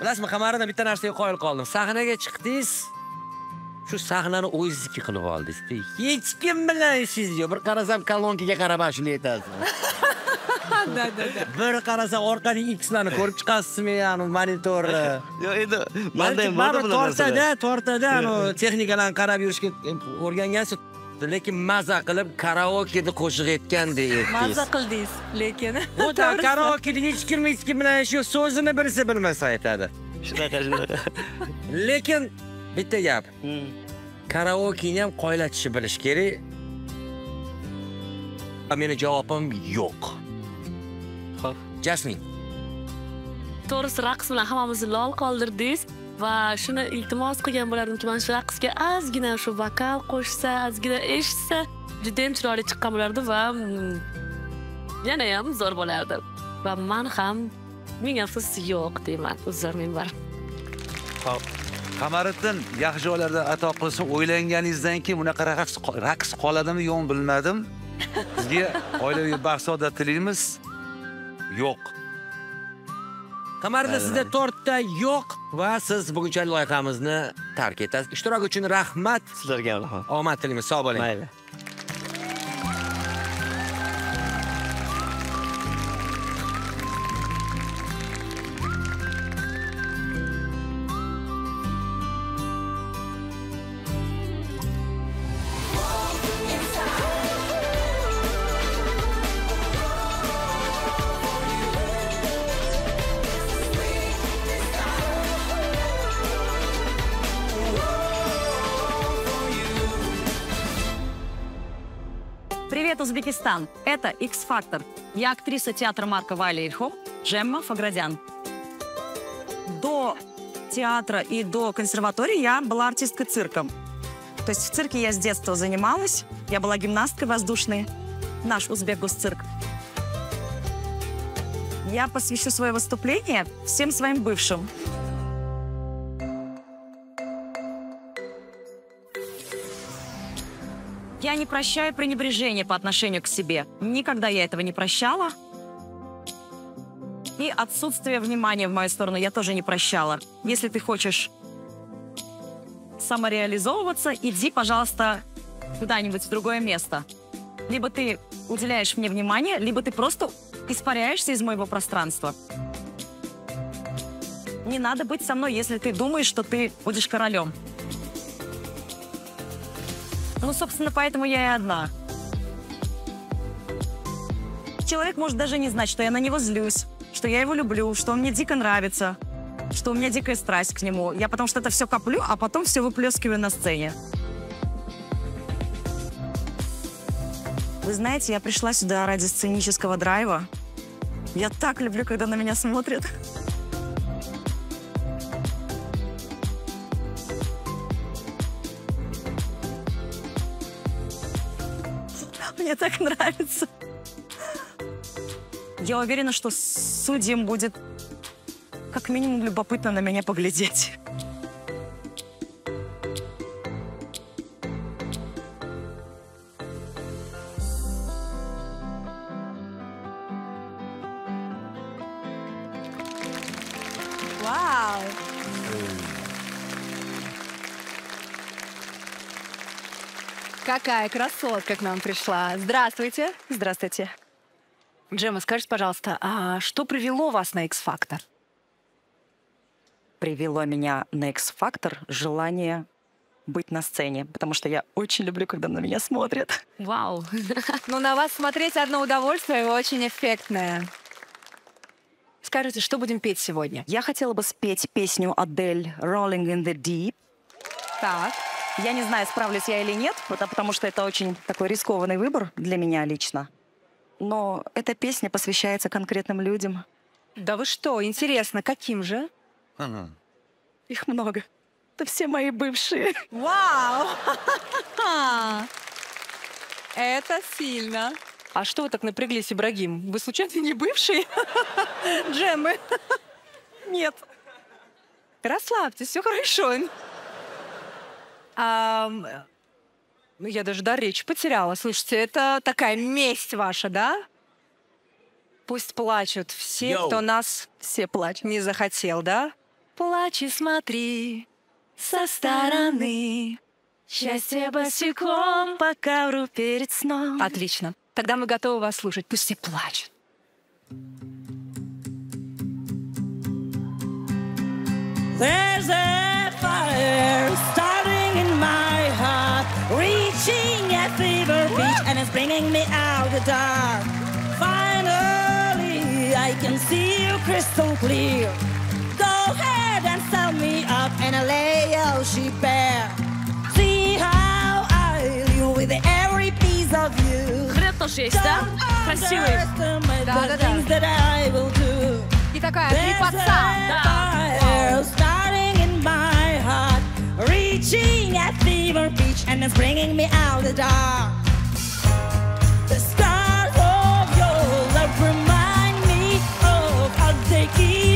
bilasizmi qamariddin bitta narsaga qoyil qoldim sahnaga chiqdingiz shu sahnani o'zizniki qilib oldingiz hech kim bilan ishingiz yo'q bir qarasam kolonkaga qarab ana shuni aytasizmi Да, да, да. bir qarasam orqaning xlarni ko'rib chiqasizmi yani monitorni yo'q endi manda ham bo'ldi baribir bunaqa tortadi narsalar. tortadi anavi texnikalarni qarab yurishga o'rgangansiz lekin maza qilib karaokeda qo'shiq aytgandek aytdingiz Mazza qildingiz, lekin. To'g'risi. karaokeda hech kim hech kim bilan shu so'zini bilsa bilmasa aytadi shunaqa shunaqa lekin bitta gap karaokeni ham qoyillatishni bilish kerak A meni javobim yo'q. Jasmin to'g'risi raqs bilan hammamizni lol qoldirdingiz va shuni iltimos qilgan bo'lardimki mana shu raqsga ozgina shu vokal qo'shsa ozgina eshitsa judayam chiroyli chiqqan bo'lardi va mm, yanayam zo'r bo'lardi. Va man ham ming afsus yo'q deyman uzr minbar. Xo'p. qamariddin yaxshi joylarda ato qilsin o'ylaganingizdan keyin bunaqa raqs raqs qoladimi yo'qmi bilmadim. Sizga oilaviy baxt saodat tilaymiz yo'q. Qamariddin sizda to'rtta yo'q va siz bugunchalik loyihamizni tark etasiz. Ishtirok uchun rahmat. Sizlarga ham rahmat. Omad tilaymiz. Sog' bo'ling. Mayli Узбекистан! Это X-Factor. Я актриса театра Марка Вайля Ильхов, Джемма Фаградян. До театра и до консерватории я была артисткой цирком. То есть в цирке я с детства занималась. Я была гимнасткой воздушной. Наш Узбек-Госцирк. Я посвящу свое выступление всем своим бывшим. Я не прощаю пренебрежение по отношению к себе. Никогда я этого не прощала. И отсутствие внимания в мою сторону я тоже не прощала. Если ты хочешь самореализовываться, иди, пожалуйста, куда-нибудь в другое место. Либо ты уделяешь мне внимание, либо ты просто испаряешься из моего пространства. Не надо быть со мной, если ты думаешь, что ты будешь королем. Ну, собственно, поэтому я и одна. Человек может даже не знать, что я на него злюсь, что я его люблю, что он мне дико нравится, что у меня дикая страсть к нему. Я потому что это все коплю, а потом все выплескиваю на сцене. Вы знаете, я пришла сюда ради сценического драйва. Я так люблю, когда на меня смотрят. Мне так нравится. Я уверена, что судьям будет как минимум любопытно на меня поглядеть. Какая красотка к нам пришла. Здравствуйте. Здравствуйте. Джема, скажите, пожалуйста, а что привело вас на X-Factor? Привело меня на X-Factor желание быть на сцене, потому что я очень люблю, когда на меня смотрят. Вау. Ну, на вас смотреть одно удовольствие, вы очень эффектная. Скажите, что будем петь сегодня? Я хотела бы спеть песню Адель «Rolling in the Deep». Так. Я не знаю, справлюсь я или нет, потому потому что это очень такой рискованный выбор для меня лично. Но эта песня посвящается конкретным людям. Да вы что, интересно, каким же? Их много. Это все мои бывшие. Вау! Это сильно. А что вы так напряглись, Ибрагим? Вы случайно не бывший? Джемы? Нет. Расслабьтесь, все хорошо. Ну, я даже до речи потеряла. Слушайте, это такая месть ваша, да? Пусть плачут все, Йоу. кто нас все плачут. не захотел, да? Плачь и смотри со стороны. Счастье босиком по ковру перед сном. Отлично. Тогда мы готовы вас слушать. Пусть все плачут. There's a fire bringing me out the dark. Finally, I can see you crystal clear. Go ahead and sell me up, and I lay your sheep bare. See how I live with every piece of you. Хлеб тоже есть, да? Красивый. The things that I will do. И такая There's хрипотца. a fire starting in my heart, reaching a fever pitch, and it's bringing me out the dark. Keep.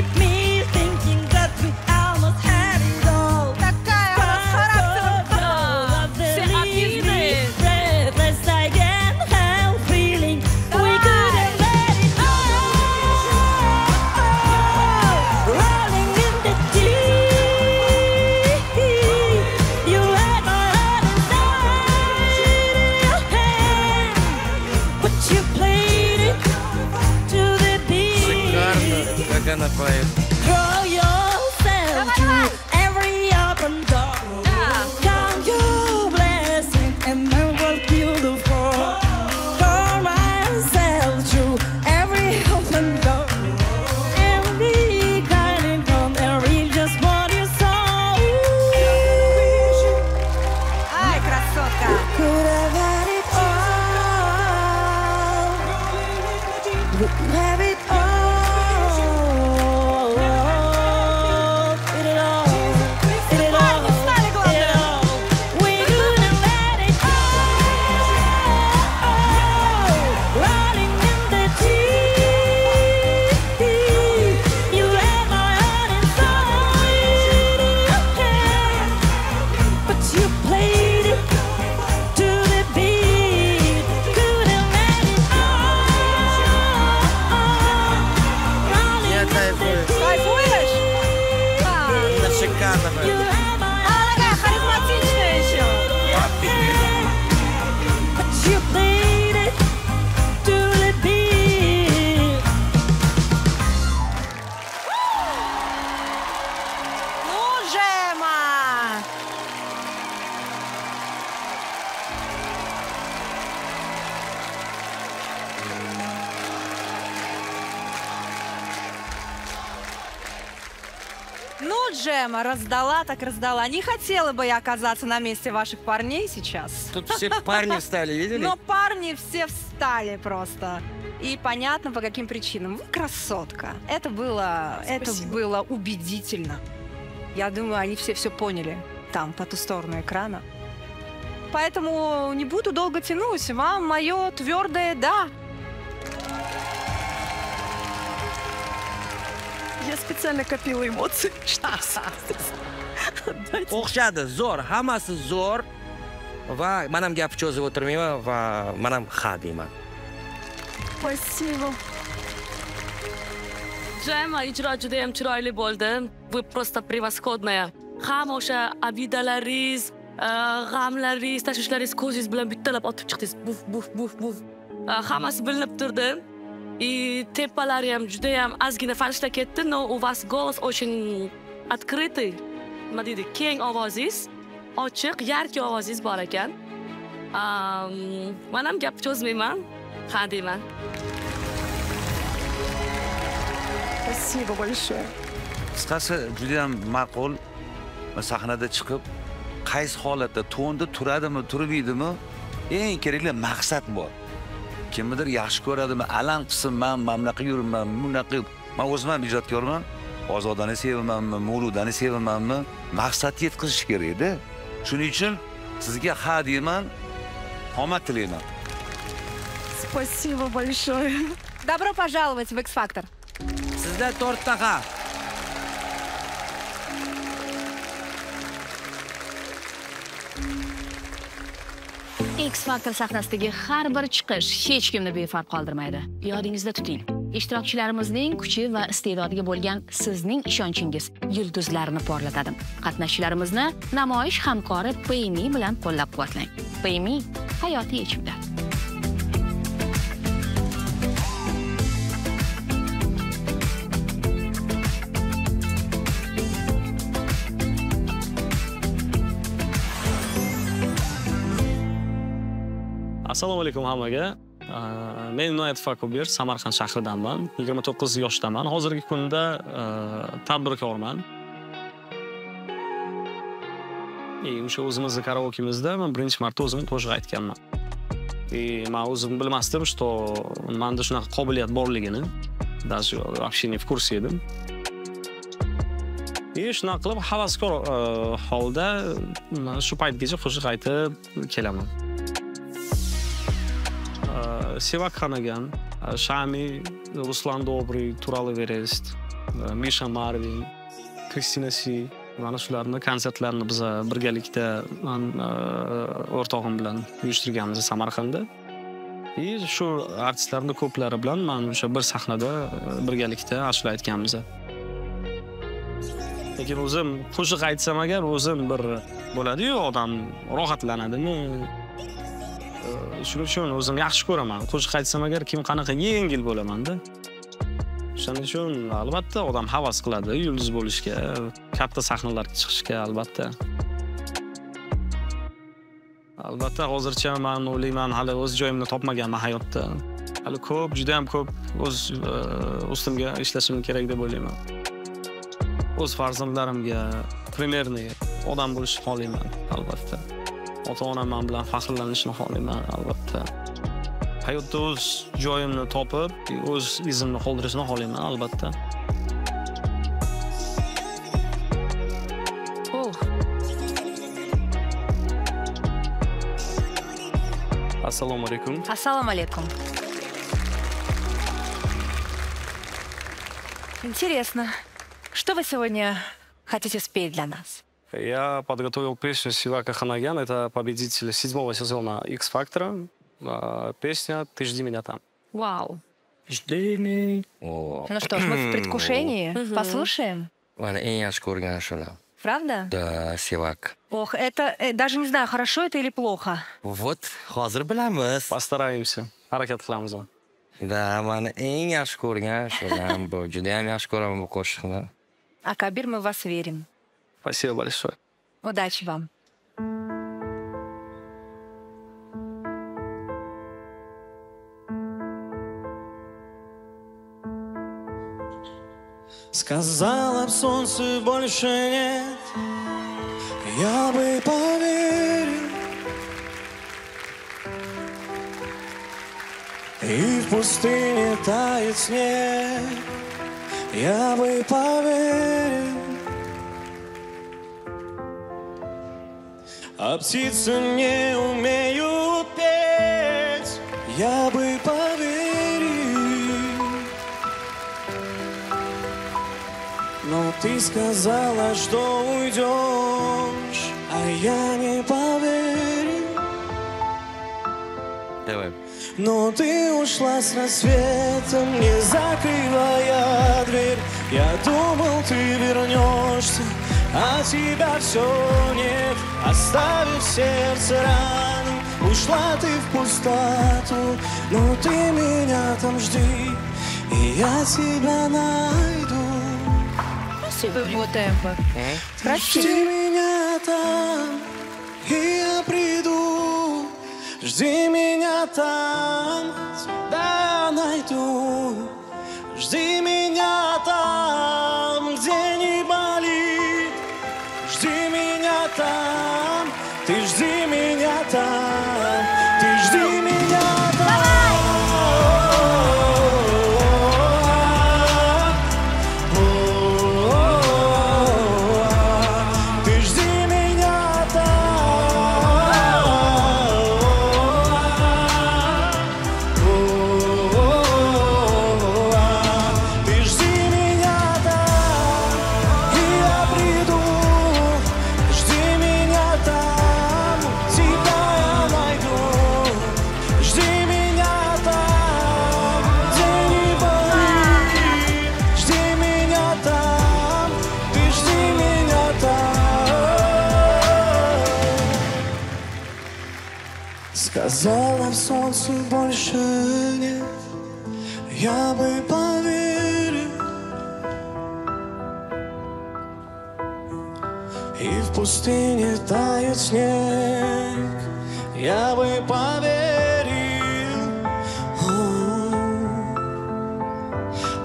Джема, раздала так раздала. Не хотела бы я оказаться на месте ваших парней сейчас. Тут все парни встали, видели? Но парни все встали просто. И понятно, по каким причинам. Вы красотка. Это было, это было убедительно. Я думаю, они все все поняли там, по ту сторону экрана. Поэтому не буду долго тянуть. Вам мое твердое «да». Я специально копила эмоции. o'xshadi zo'r hammasi zo'r va man ham gapni cho'zib o'tirmayman va man ham ha deyman Спасибо. Джема ijro juda ham chiroyli bo'ldi. Вы просто превосходная. Hamma o'sha abidalaringiz, e, g'amlaringiz, tashvishlaringiz ko'zingiz bilan bittalab otib chiqdingiz. Buf, buf, buf, buf. Hammasi bilinib turdi. И tepalari ham juda ham ozgina falishda ketdi, но у вас голос очень открытый. Nima deydi? Keng ovozingiz, ochiq, yarki ovozingiz bor ekan. Man ham gapni cho'zmayman. Ha deyman. Спасибо большое. qisqasi judayam ma'qul sahnada chiqib qaysi holatda tonda turadimi turmaydimi eng kerakli maqsad bor kimnidir yaxshi ko'radimi? Alam qilsin man mana bunaqa yuribman bunaqa man o'zim ham ijodkorman. Ozodani sevamanmi mavludani sevamanmi maqsadga yetkazish kerakda shuning uchun sizga ha deyman omad tilayman. Спасибо большое. Добро пожаловать в X-Factor. sizda to'rtta ha X Factor sahnasidagi har bir chiqish hech kimni befarq qoldirmaydi. Yodingizda tuting. Ishtirokchilarimizning kuchi va iste'dodiga bo'lgan sizning ishonchingiz yulduzlarni porlatadi. Qatnashchilarimizni namoyish hamkori Payme bilan qo'llab-quvvatlang. Payme hayotiy yechimlar. Assalomu alaykum hammaga. Men inoyat fakubir samarqand shahridanman. 29 yoshdaman. Hozirgi kunda tadbirkorman. И o'sha o'zimizni karaokemizda man birinchi marta o'zim qo'shiq aytganman. И man o'zim bilmasdim что manda shunaqa qobiliyat borligini. Даже вообще не в курсе edim. И shunaqa qilib havaskor holda shu paytgacha qo'shiq aytib kelaman. Sevak xanagan shami e, ruslan dobriy tural everest e, misha marvin kristina si mana shularni konsertlarini biza birgalikda man e, o'rtog'im bilan uyushtirganmiz samarqandda. И shu artistlarni ko'plari bilan man o'sha bir sahnada birgalikda ashula aytganmiz lekin o'zim qo'shiq aytsam agar o'zim bir bo'ladiyu odam rohatlanadimi? Shuning uchun o'zim yaxshi ko'raman. Qo'shiq aytsam agar kim qanaqa yengil bo'lamanda o'shaning uchun albatta odam havas qiladi yulduz bo'lishga katta sahnalarga chiqishga albatta. Albatta hozircha man o'ylayman hali o'z joyimni topmaganman hayotda. Hali ko'p juda yam ko'p o'z e, ustimga ishlashim kerak deb o'ylayman. O'z farzandlarimga примерный odam bo'lishni xohlayman albatta. Ota onam bilan faxrlanishini xohlayman albatta hayotda o'z joyimni topib o'z izimni qoldirishni xohlayman albatta Oh, assalomu alaykum Ассаламу алейкум. Интересно, что вы сегодня хотите спеть для нас? Я подготовил песню Сивака Ханагян. Это победитель седьмого сезона X Factor. А, Песня «Ты жди меня там». Вау. Жди меня. Ну что ж, мы в предвкушении. Послушаем. Ashulam. Правда? Да, Sevak. Ох, это э, даже не знаю, хорошо это или плохо. Вот, hozir bilamiz. Постараемся. Harakat qilamiz. Да, mana eng yaxshi ko'rgan ashulam bu. Juda ham yaxshi ko'raman bu qo'shiqni. А Кабир, мы в вас верим. Спасибо большое. Удачи вам. Сказала б солнце больше нет Я бы поверил И в пустыне тает снег Я бы поверил А птицы не умеют петь. Я бы поверил. Но ты сказала, что уйдешь А я не поверил Давай. но ты ушла с рассветом, не закрывая дверь. Я думал, ты вернешься, а тебя все нет Оставив сердце рану, ушла ты в пустоту Но ты меня там жди, и я тебя найду Спасибо, его темпо. Жди меня там, и я приду. Жди меня там, тебя найду. Жди меня time. И в пустыне тает снег, я бы поверил.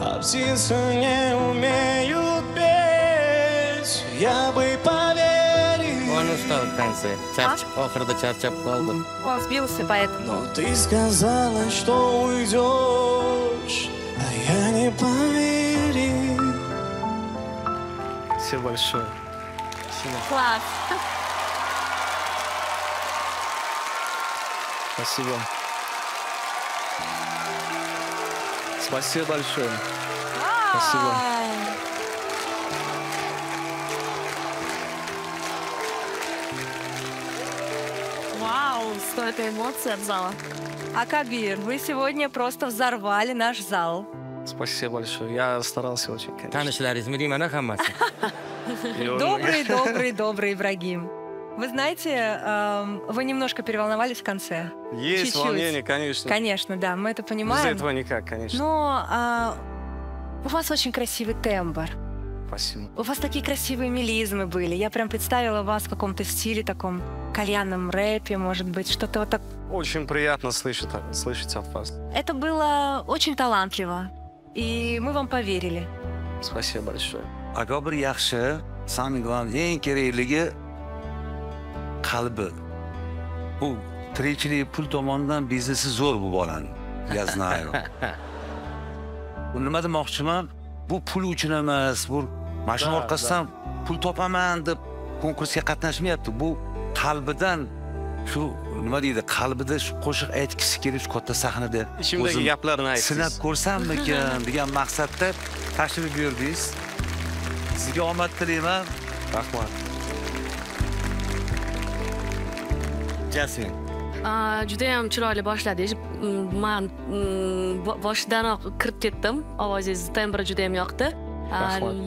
А птицы не умеют петь, я бы поверил. Он устал в конце. Charch- oxirida charchab qoldi. Он сбился, поэтому... Но ты сказала, что уйдешь, а я не поверил. Спасибо большое. Спасибо. Класс. Спасибо. Спасибо большое. Спасибо. Вау, столько эмоций от зала. Акабир, вы сегодня просто взорвали наш зал. Спасибо большое. Я старался очень, конечно. Добрый, добрый, добрый Ибрагим. Вы знаете, эм, вы немножко переволновались в конце. Есть Чуть-чуть. волнение, конечно. Конечно, да, мы это Без понимаем. этого никак, конечно. Но а, у вас очень красивый тембр. Спасибо. У вас такие красивые мелизмы были. Я прям представила вас в каком-то стиле таком кальянном рэпе, может быть, что-то вот так. Очень приятно слышать, слышать от вас. Это было очень талантливо. И мы вам поверили. Спасибо большое. Agar bir yaxshi samimiy bilan eng kerakligi qalbi. Bu tirikchilik pul tomonidan biznesi zo'r bu bolani я знаю bu nima demoqchiman? Bu pul uchun emas bu Da, orqasidan pul topaman deb konkursga qatnashmayapti. Bu qalbidan shu nima deydi qalbida shu qo'shiq aytgisi kelib shu katta sahnada Ichimdagi gaplarni aytdingiz. sinab ko'rsammikin degan maqsadda tashrif buyurdingiz sizga omad tilayman. Rahmat. Jasmin Aa, judayam chiroyli boshladingiz. Man bo- boshidanoq kirib ketdim. Ovozingiz tembri judayam yoqdi.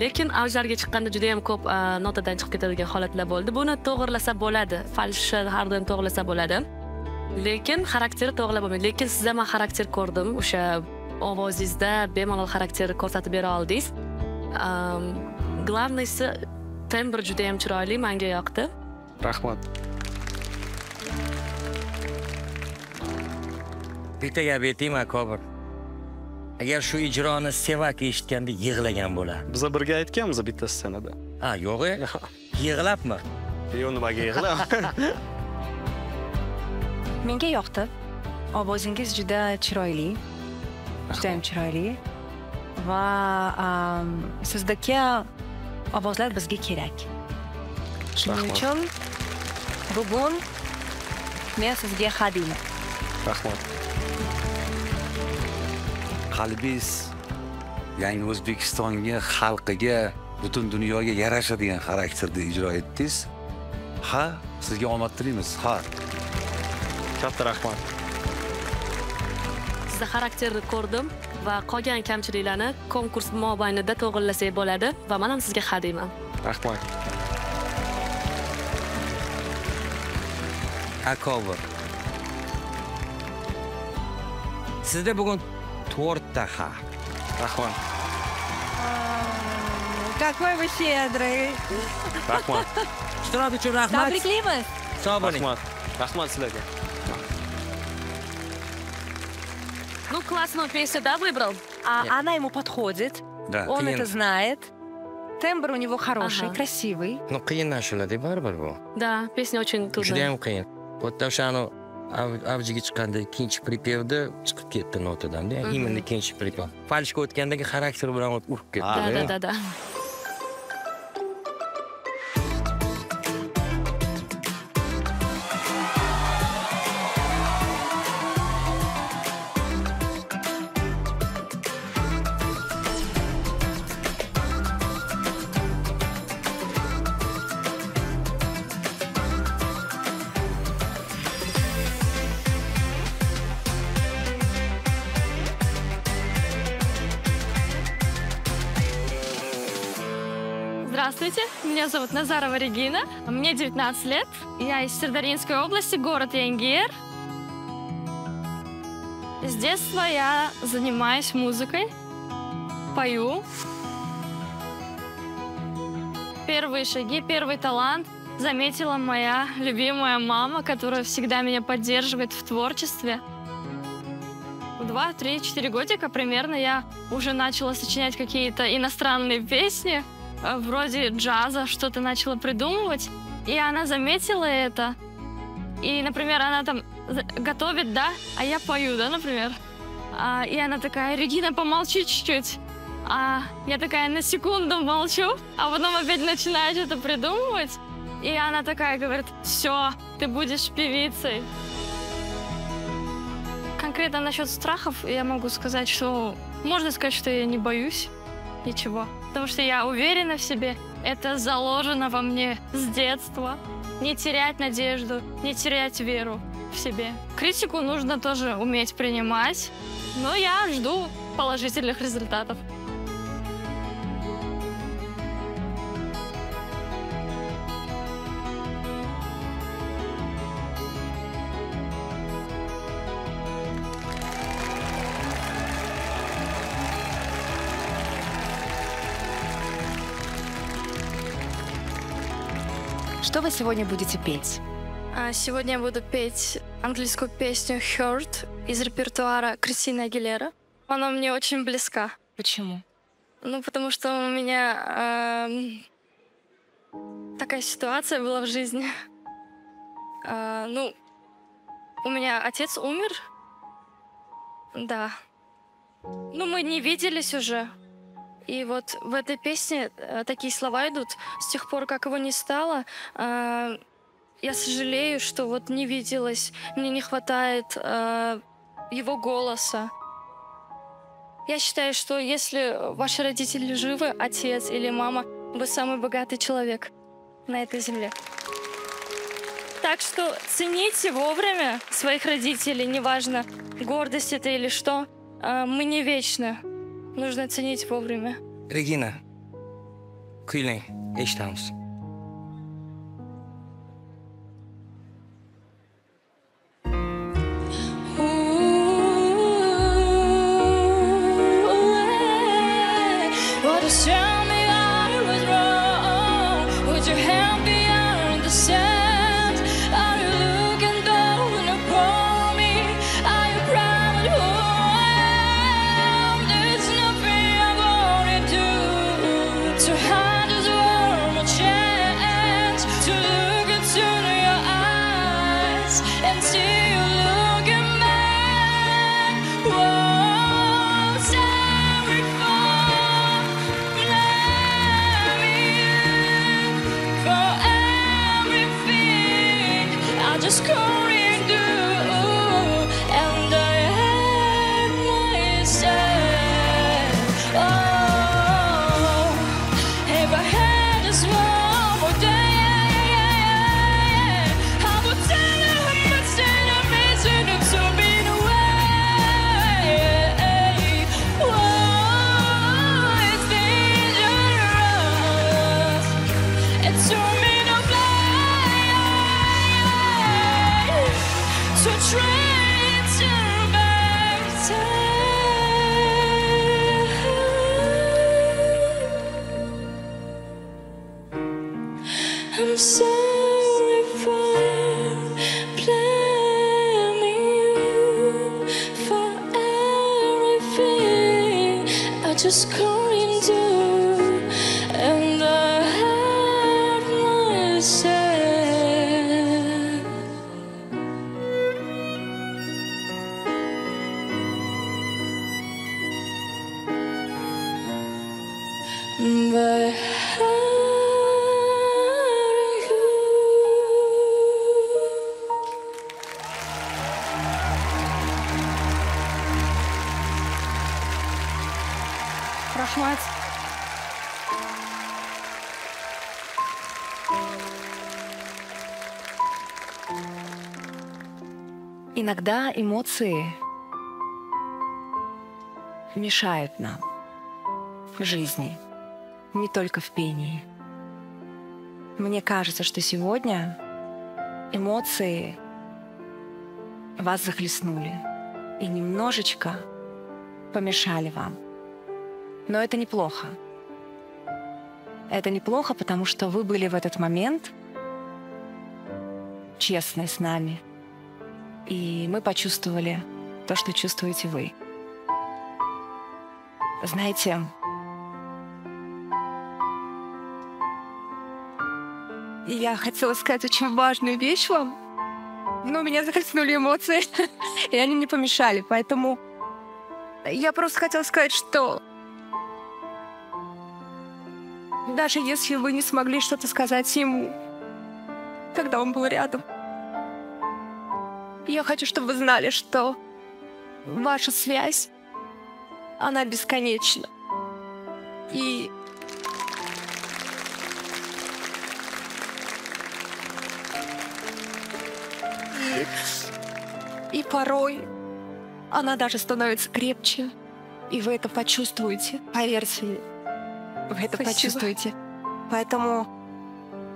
Lekin avjlarga chiqqanda judayam ko'p aa, notadan chiqib ketadigan holatlar bo'ldi. Buni to'g'irlasa bo'ladi. Falshi har doim to'g'irlasa bo'ladi. Lekin xarakteri to'g'irlab bo'lmaydi. Lekin sizda man xarakter ko'rdim. O'sha ovozingizda bemalol xarakter ko'rsatib bera oldingiz Am, главныйsi tembr judayam chiroyli manga yoqdi rahmat bitta gap aytaymi akobir agar shu ijroni sevak eshitganda yig'lagan bo'lar Biz birga aytganmiz bitta ssenada. ha yo'q e yig'labmi Yo'q nimaga yig'lab? Menga yoqdi. Ovozingiz juda chiroyli. Juda ham chiroyli. Va sizdagi ovozlar bizga kerak. Shuning uchun bugun men sizga hadiyam. Rahmat. qalbingiz yangi o'zbekistonga xalqiga butun dunyoga yarashadigan xarakterda ijro etdingiz ha sizga omad tilaymiz ha Katta rahmat. Sizda xarakterni ko'rdim va qolgan kamchiliklarni konkurs mobaynida to'g'irlasak bo'ladi va men ham sizga hadiyman. Rahmat. akover sizda bugun to'rtta haq rahmat Какой вы щедрый. Rahmat. ishtirok uchun rahmat Tabriklaymiz. sog' bo'ling Rahmat. Rahmat sizlarga. Ну, классную песню, да, выбрал? А она ему подходит. Да. Он Клиент. это знает. Тембр у него хороший, Ага. красивый. ну qiyin ashulada baribir bu Да, песня очень трудная. ham qiyin bu yerda o'shani av- avjiga chiqqanda ikkinchi pripevda chiqib ketdi Mhm. именно ikkinchi pripev falshga o'tgandagi xarakter bilan urib ketdi Да, да, да, да. Меня зовут Назарова Регина, мне 19 лет, я из Сырдаринской области, город Янгер. С детства я занимаюсь музыкой, пою. Первые шаги, первый талант заметила моя любимая мама, которая всегда меня поддерживает в творчестве. Два, три, четыре годика примерно я уже начала сочинять какие-то иностранные песни, вроде джаза, что-то начала придумывать. И она заметила это. И, например, она там готовит, да, а я пою, да, например. А, и она такая, Регина, помолчи чуть-чуть. А я такая на секунду молчу, а потом опять начинаю что-то придумывать. И она такая говорит, все, ты будешь певицей. Конкретно насчет страхов я могу сказать, что можно сказать, что я не боюсь ничего. Потому что я уверена в себе. Это заложено во мне с детства. Не терять надежду, не терять веру в себе. Критику нужно тоже уметь принимать. Но я жду положительных результатов. Что вы сегодня будете петь? А Сегодня я буду петь английскую песню «Hurt» из репертуара Кристины Агилера. Она мне очень близка. Почему? Ну, потому что у меня эм, такая ситуация была в жизни. А, ну, у меня отец умер. Да. Ну, мы не виделись уже. И вот в этой песне э, такие слова идут. С тех пор, как его не стало, э, я сожалею, что вот не виделась. Мне не хватает э, его голоса. Я считаю, что если ваши родители живы, отец или мама, вы самый богатый человек на этой земле. Так что цените вовремя своих родителей, неважно, гордость это или что. Мы не вечны. Нужно ценить вовремя. Регина, Куилин, Эштаунс. Tell me I was wrong. Would you help me out the sun? Иногда эмоции мешают нам в жизни, не только в пении. Мне кажется, что сегодня эмоции вас захлестнули и немножечко помешали вам. Но это неплохо. Это неплохо, потому что вы были в этот момент честны с нами. И мы почувствовали то, что чувствуете вы. Знаете, я хотела сказать очень важную вещь вам, но меня захлестнули эмоции, и они мне помешали. Поэтому я просто хотела сказать, что даже если вы не смогли что-то сказать ему, когда он был рядом, я хочу, чтобы вы знали, что ваша связь, она бесконечна. И и, порой она даже становится крепче, и вы это почувствуете, поверьте, вы это Спасибо. почувствуете. Поэтому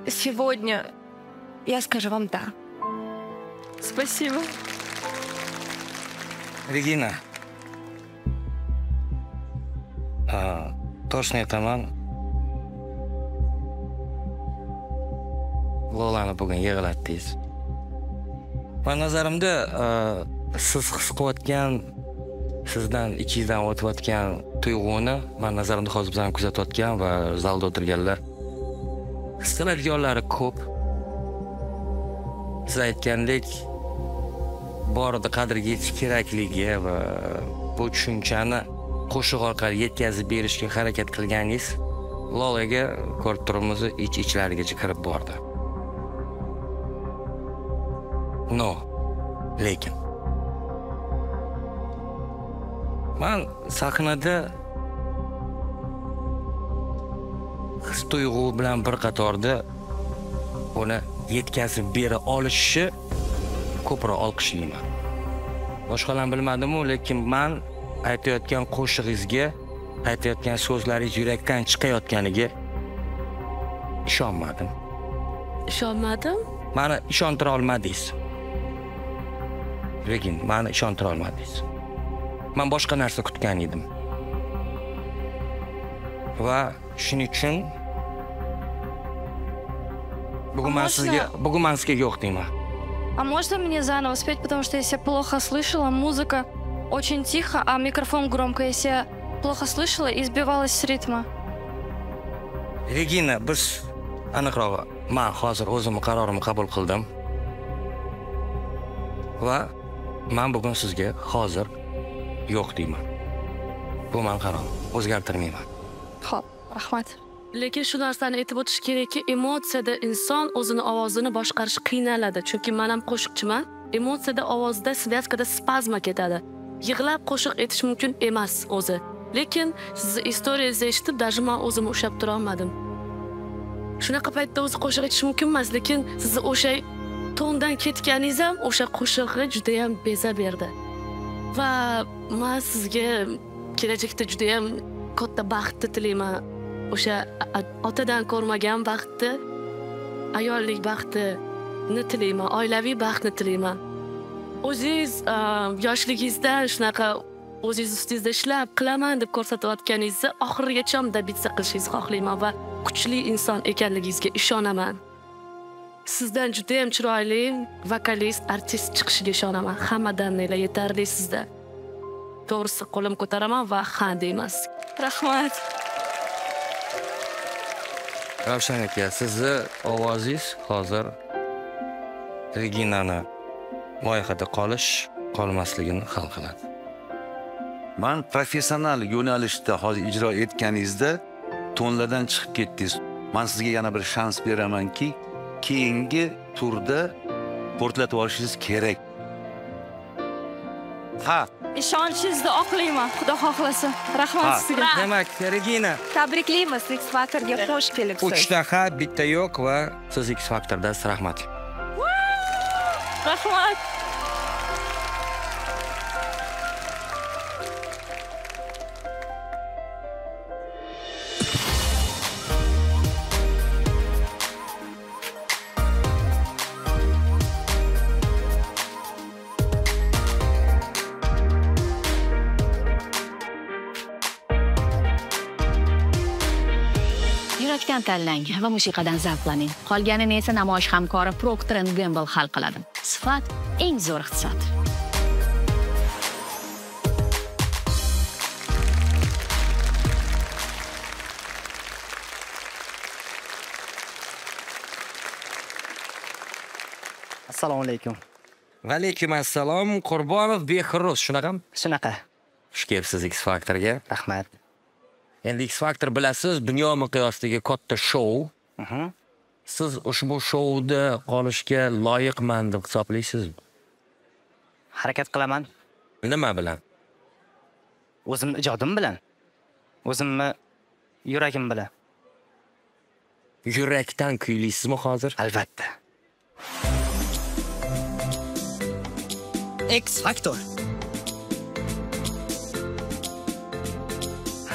сегодня я скажу вам «да». Спасибо. Regina. А, Toshni aytaman. Lolani bugun yig'latdingiz. Man nazarimda siz his qilayotgan sizdan ichingizdan o'tayotgan tuyg'uni men nazarimda hozir bizani kuzatayotgan va zalda o'tirganlar his qiladiganlari ko'p siz aytgandek borida qadriga yetish kerakligi va bu tushunchani qo'shiq orqali yetkazib berishga harakat qilganingiz lolaga ko'rib turibmiz ich ichlarigacha kirib bordi. No lekin. Man sahnada his tuyg'u bilan bir qatorda buni yetkazib bera olishi ko'proq olqishlayman boshqalarni bilmadimu lekin man aytayotgan qo'shig'ingizga aytayotgan so'zlaringiz yurakdan chiqayotganiga ishonmadim. Ishonmadim mani ishontira olmadingiz. Lekin mani ishontira olmadingiz. Man boshqa narsa kutgan edim. Va shuning uchun bugun man sizga bugun man sizga yo'q deyman А можно мне заново спеть, потому что я себя плохо слышала, музыка очень тихо, а микрофон громко. Я себя плохо слышала и сбивалась с ритма. regina biz aniqrog'i man hozir o'zimni qarorimni qabul qildim va man bugun sizga hozir yo'q deyman bu mani qarorim o'zgartirmayman Ho'p, rahmat. Lekin shu narsani aytib o'tish kerakki emotsiyada inson o'zini ovozini boshqarish qiynaladi. Chunki man ham qo'shiqchiman. Emotsiyada ovozda svyazkada spazma ketadi. Yig'lab qo'shiq aytish mumkin emas o'zi. Lekin sizni istoriyangizni eshitib даже man o'zimni ushlab turolmadim shunaqa paytda o'zi qo'shiq aytish mumkin emas lekin sizni o'sha tondan ketganingiz ham o'sha qo'shig'i judayam beza berdi. Va man sizga kelajakda judayam katta baxtni tilayman. O'sha otadan ko'rmagan baxtni ayollik baxtini tilayman oilaviy baxtni tilayman. O'zingiz yoshligingizda shunaqa o'zingiz ustingizda ishlab qilaman deb ko'rsatayotganingizni oxirigacha добиться qilishingizni xohlayman va kuchli inson ekanligingizga ishonaman. Sizdan judayam chiroyli vokalist artist chiqishiga ishonaman. Hammadan nela yetarli sizda. To'g'risi qo'lim ko'taraman va ha deyman rahmat. Ravshan aka sizni ovozingiz hozir reginani loyihada qolish qolmasligini hal qiladi. Man professional yo'nalishda hozir ijro etganingizda tonlardan chiqib ketdingiz. Man sizga yana bir shans beramanki keyingi turda portlatib yuborishingiz kerak. Ha ishonchingizni oqlayman xudo xohlasa. Rahmat sizga. Demak regina Tabriklaymiz X Factorga xush kelibsiz. uchta ha bitta yo'q va siz x faktordasiz rahmat rahmat yurakdan tanlang va musiqadan zavqlaning. Qolganini esa namoyish hamkori procter gamble hal qiladi. Sifat eng zo'r iqtisod. Assalomu alaykum. Va alaykum assalom. Qurbonov behruz shunaqami? Shunaqa. Xush kelibsiz x faktorga rahmat endi x faktor bilasiz dunyo miqyosidagi katta shou. Siz ushbu shouda qolishga loyiqman deb hisoblaysizmi? Harakat qilaman. Nima bilan? O'zimni ijodim bilan. O'zimni yuragim bilan. Yurakdan kuylaysizmi hozir? Albatta. X Factor.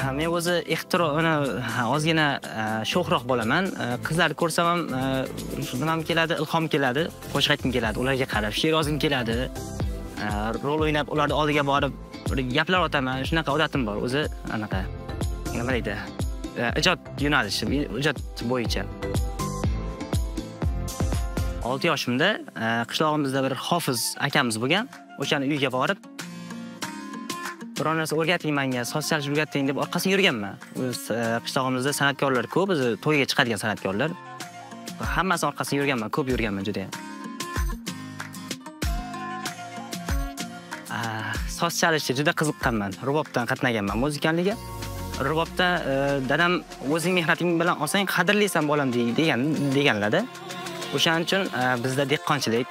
Men o'zi ixtiro ozgina e, sho'xroq bo'laman. E, Qizlarni ko'rsam ham e, nimam keladi ilhom keladi qo'shiq aytgim keladi ularga qarab she'r yozgim keladi rol o'ynab ularni oldiga borib gaplar otaman shunaqa odatim bor o'zi anaqa nima deydi ijod yo'nalishi ijod bo'yicha. Olti yoshimda qishlog'imizda bir hofiz akamiz bo'lgan o'shani uyiga borib biror narsa o'rgating manga sotsial o'rgating deb orqasidan yurganman o'z e, qishlog'imizda san'atkorlar ko'p o'zi to'yga chiqadigan san'atkorlar. Hammasi orqasidan yurganman ko'p yurganman juda yam soch chalishga juda qiziqqanman rubobdan qatnaganman muzikanliga. Rubobda e, dadam o'zing mehnating bilan olsang qadrlaysan bolam degan deganlarda o'shaning uchun e, bizda dehqonchilik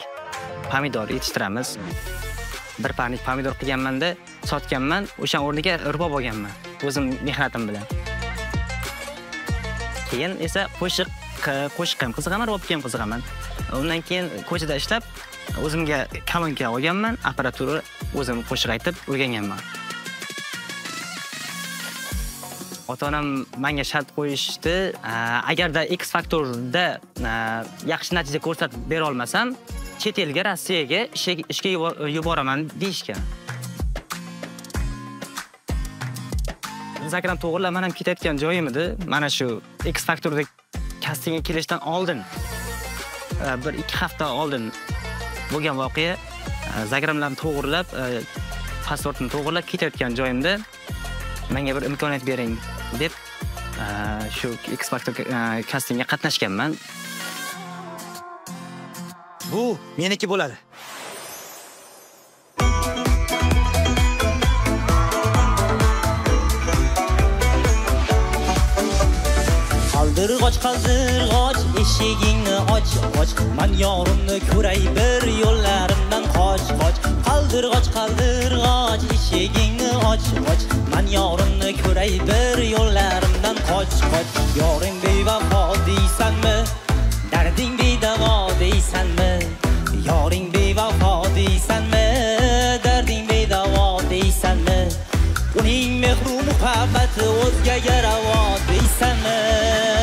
pomidor yetishtiramiz. Bir parnik pomidor qilganmanda sotganman o'sha o'rniga rubob olganman o'zim mehnatim bilan. Keyin esa qo'shiq qo'shiqqa ham qiziqaman rubobga ham qiziqaman undan keyin ko'chada ishlab o'zimga kolonka olganman apparatura o'zim qo'shiq aytib o'rganganman. Ota onam menga shart qo'yishdi agarda x faktorda yaxshi natija ko'rsatib bera olmasam chet elga rossiyaga ishga yuboraman deyishgan. Zakram to'g'rilab man ham ketayotgan joyim edi mana shu x faktorda kastingga kelishdan oldin e, bir ikki hafta oldin bo'lgan voqea e, zagramlarni to'g'irlab a, e, pasportni to'g'irlab ketayotgan joyimda menga bir imkoniyat bering deb shu x faktor kastingga qatnashganman. Bu meniki bo'ladi. Qaldirg'och qaldirg'och eshigingni och och. Man yorimni ko'ray bir yo'llarimdan qoch qoch. Qaldirg'och qaldirg'och eshigingni och och. Man yorimni ko'ray bir yo'llarimdan qoch qoch. Yoring bevafo deysanmi? Darding bedavo deysanmi? Yoring bevafo deysanmi? Darding bedavo deysanmi? Uning mehru muhabbati o'zgaga ravo deysanmi?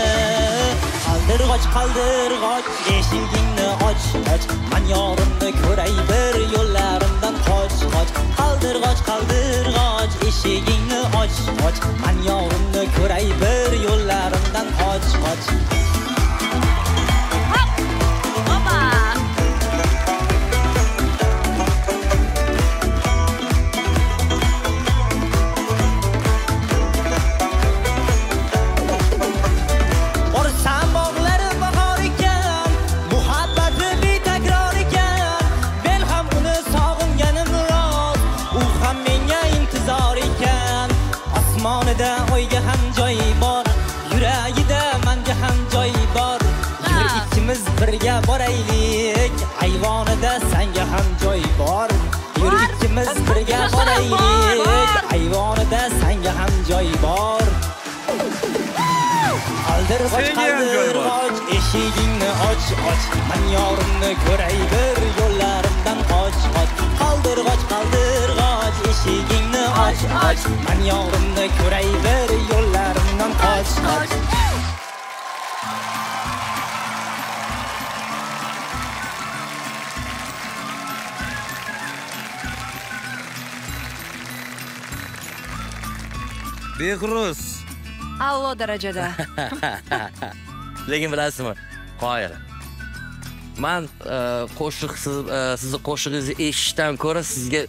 qaldir qoch eshigingni och och. Man yorimni ko'ray bir yo'llarimdan qoch qoch. Qaldir qoch qaldir qoch eshigingni och och. Man yorimni ko'ray bir yo'llarimdan qoch qoch. Och och man yorimni ko'ray bir yo'llarimdan qoch qoch. Qaldirg'och qaldirg'och eshigingni och och. Man yorimni ko'ray bir yo'llarimdan qoch qoch. Behruz. Allo darajada. lekin bilasizmi qoyil man e, qo'shiq siz e, sizni qo'shig'ingizni eshitishdan ko'ra sizga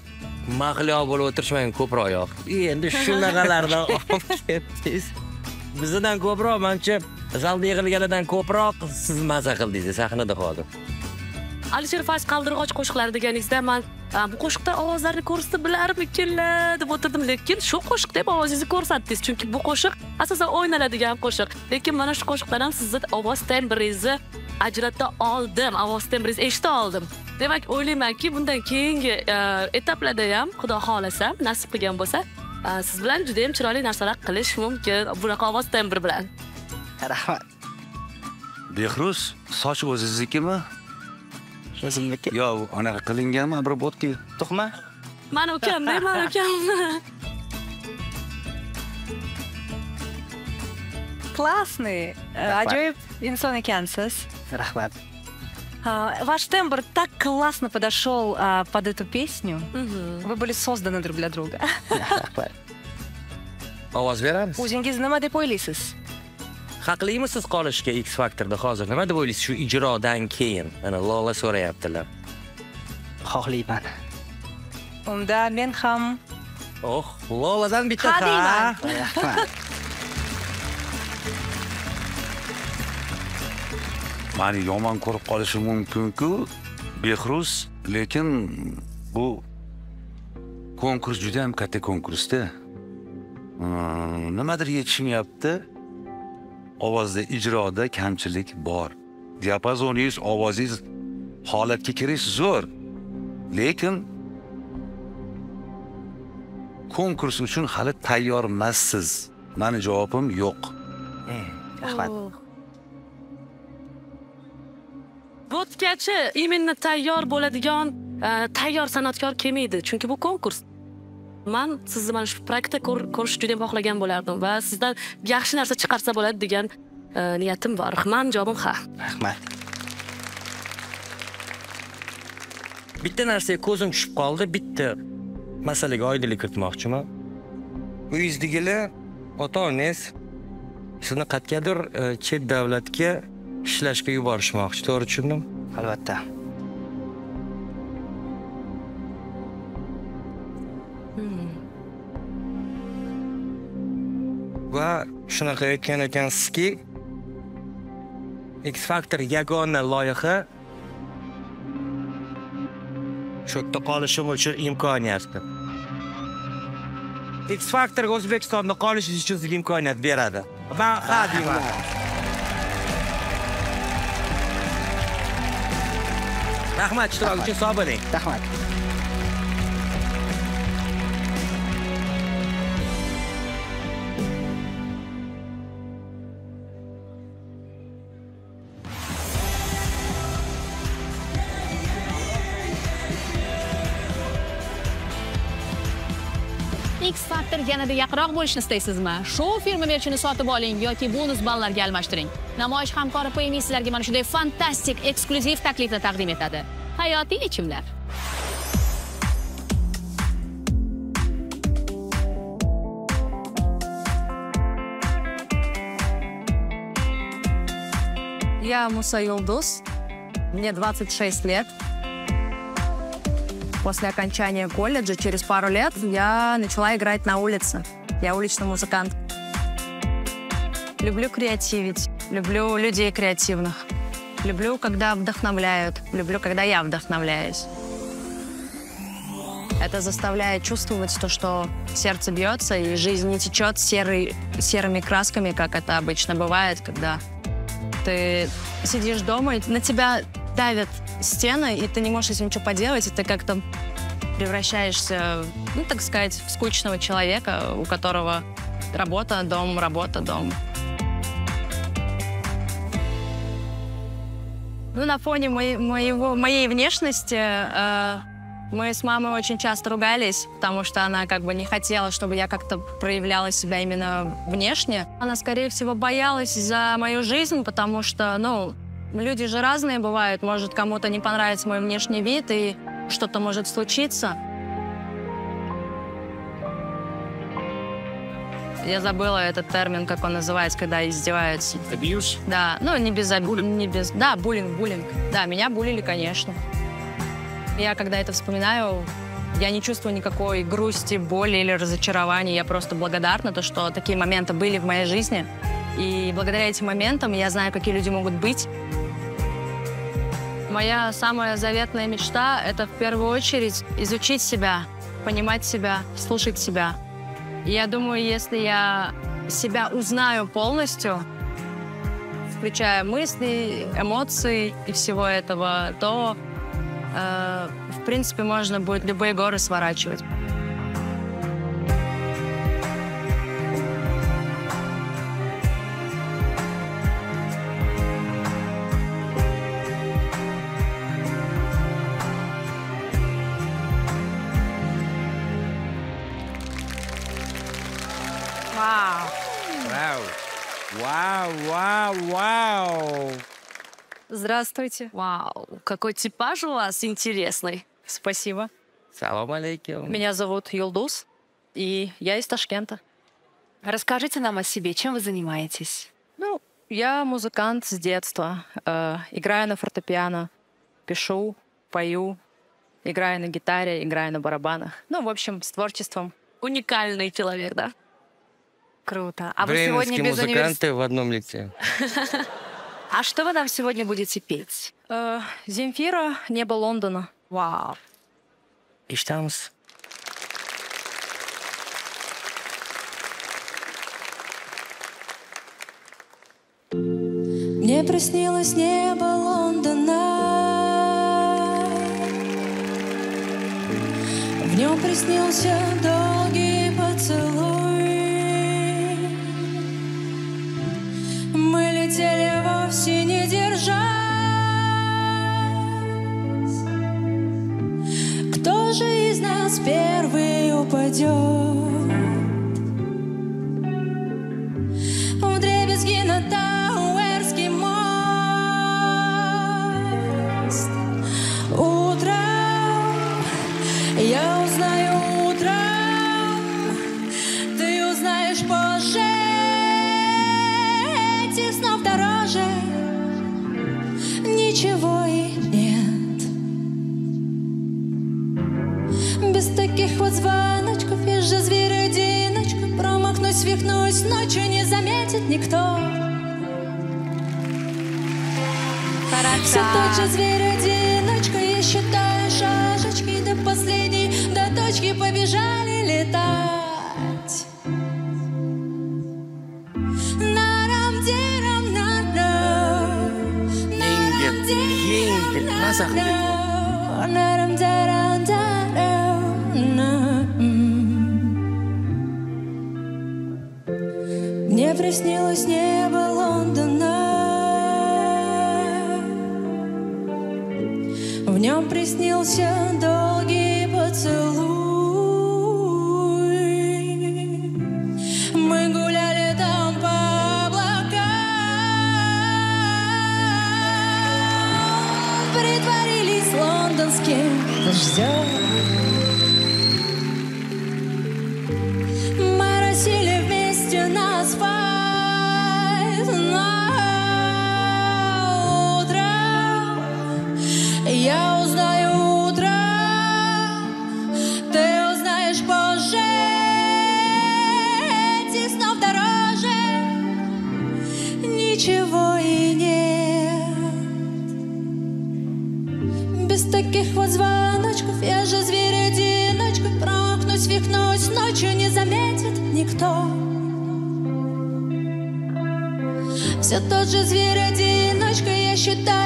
mahliyo bo'lib o'tirishmang ko'proq yoqdi endi shunaqalardan olib ketdingiz. Bizdan ko'proq manimcha zalda yig'ilganidan ko'proq siz maza qildingiz sahnada hozir alisher fayz qaldirg'och qo'shiqlari deganingizda man "A, bu qo'shiqda ovozlarni ko'rsatib bilarmikinlar deb o'tirdim lekin shu qo'shiqda ham ovozingizni ko'rsatdingiz chunki bu qo'shiq asosan o'ynaladigan qo'shiq. Lekin mana shu qo'shiqdan ham sizni ovoz tembringizni ajrata oldim ovoz tembringizni eshita oldim. Demak o'ylaymanki bundan keyingi e, etaplarda ham xudo xohlasa nasib qilgan bo'lsa e, siz bilan juda yam chiroyli narsalar qilish mumkin. Bunaqa ovoz tembri bilan. Rahmat. Behruz soch o'ziznikimi? O'zimniki yo anaqa qilinganmi обработка tuhma mani ukamda mani ukamni Классный. Э, Ajoyib inson ekansiz. Rahmat А, Ваш тембр так классно подошел а, под эту песню. Вы были созданы друг для друга. rahmat ovoz beramiz O'zingiz nima deb o'ylaysiz? haqlimisiz qolishga x faktorda hozir nima deb o'ylaysiz shu ijrodan keyin mana lola so'rayaptilar xohlayman Unda men ham oh loladan bitta Ha deyman. Mani yomon ko'rib qolishi mumkinku behruz. Lekin bu konkurs juda ham katta konkursda. Nimadir yetishmayapti. Ovozda ijroda kamchilik bor. Diapazoningiz ovozingiz holatga kirish zo'r. Lekin konkurs uchun hali tayyor emassiz mani javobim yo'q. Rahmat bo'tkachi именно tayyor bo'ladigan e, tayyor san'atkor kelmaydi chunki bu konkurs. Man sizni mana shu proyektda ko'r- ko'rishni juda xohlagan bo'lardim va sizdan yaxshi narsa chiqarsa bo'ladi degan e, niyatim bor. Mani javobim ha. Rahmat. Bitta narsaga ko'zim tushib qoldi. Bitta masalaga oydinlik kiritmoqchiman. Uyingizdagilar ota onangiz sizni qayergadir e, chet davlatga ishlashga yuborishmoqchi to'g'ri tushundim albatta. Va shunaqa aytgan ekansizki x factor yagona loyiha shu yerda qolishim uchun imkoniyatdir. X factor o'zbekistonda qolishingiz uchun sizga imkoniyat beradi. Man ha deyman رحمت چطور؟ چه سوابق نیست؟ رحمت. yanada yaqinroq bo'lishni istaysizmi? Shou firma merchini sotib oling yoki bonus ballarga almashtiring. Namoyish hamkori pmi sizlarga mana shunday fantastik eksklyuziv taklifni taqdim etadi. Hayotiy yechimlar. Я Муса юлдуз мне 26 лет, После окончания колледжа, через пару лет, я начала играть на улице. Я уличный музыкант. Люблю креативить. Люблю людей креативных. Люблю, когда вдохновляют. Люблю, когда я вдохновляюсь. Это заставляет чувствовать то, что сердце бьется, и жизнь не течет серой, серыми красками, как это обычно бывает, когда ты сидишь дома, и на тебя давят стены, и ты не можешь с этим ничего поделать, и ты как-то превращаешься, ну, так сказать, в скучного человека, у которого работа, дом, работа, дом. Ну, на фоне моей, моего, моей внешности э, мы с мамой очень часто ругались, потому что она как бы не хотела, чтобы я как-то проявляла себя именно внешне. Она, скорее всего, боялась за мою жизнь, потому что, ну, люди же разные бывают. Может, кому-то не понравится мой внешний вид, и что-то может случиться. Я забыла этот термин, как он называется, когда издеваются. Абьюз? Да, ну не без, обу- не без, да, буллинг, буллинг. Да, меня булили, конечно. Я, когда это вспоминаю, я не чувствую никакой грусти, боли или разочарования. Я просто благодарна, то, что такие моменты были в моей жизни. И благодаря этим моментам я знаю, какие люди могут быть. Моя самая заветная мечта — это в первую очередь изучить себя, понимать себя, слушать себя. И я думаю, если я себя узнаю полностью, включая мысли, эмоции и всего этого, то, э, в принципе, можно будет любые горы сворачивать. Вау, вау, вау. Здравствуйте. Вау, какой типаж у вас интересный. Спасибо. Салам алейкум. Меня зовут Юлдус, и я из Ташкента. Расскажите нам о себе, чем вы занимаетесь? Ну, я музыкант с детства. Э, играю на фортепиано, пишу, пою, играю на гитаре, играю на барабанах. Ну, в общем, с творчеством. Уникальный человек, да? Круто. А вы Бременские сегодня без музыканты университета? в одном лице. А что вы нам сегодня будете петь? Э, Земфира, «Небо Лондона». Вау. Ишhtamiz. Мне приснилось небо Лондона В нем приснился долгий Летели вовсе не держась Кто же из нас первый упадет? ответит никто. Характер. Все тот же зверь. снилось небо. Все тот же зверь одиночка, я считаю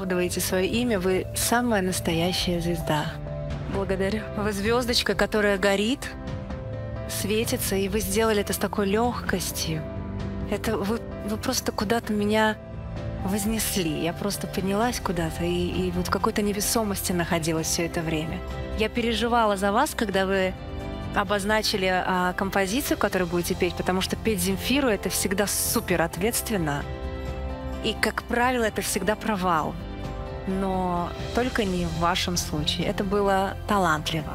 оправдываете свое имя, вы самая настоящая звезда. Благодарю. Вы звездочка, которая горит, светится, и вы сделали это с такой легкостью. Это вы, вы просто куда-то меня вознесли. Я просто поднялась куда-то и, и вот в какой-то невесомости находилась все это время. Я переживала за вас, когда вы обозначили а, композицию, которую будете петь, потому что петь Земфиру это всегда супер ответственно. И, как правило, это всегда провал. Но только не в вашем случае. Это было талантливо.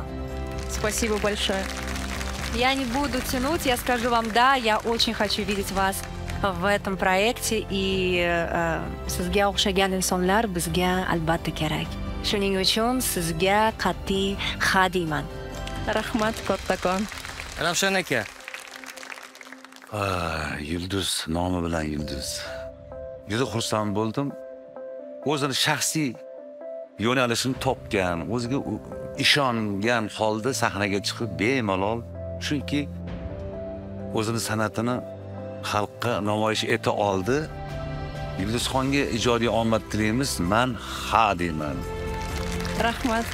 Спасибо большое. Я не буду тянуть, я скажу вам да, я очень хочу видеть вас в этом проекте и э, insonlar bizga albatta kerak. Shuning uchun sizga qat'iy ha deyman. Rahmat kattakon. Ravshan aka. Ah, Yulduz nomi bilan Yulduz. Juda xursand bo'ldim. O'zini shaxsiy yo'nalishini topgan, o'ziga ishongan holda sahnaga chiqib bemalol chunki o'zini san'atini xalqqa namoyish eta oldi. Yulduzxonga ijodiy omad tilaymiz. Men ha deyman. Rahmat.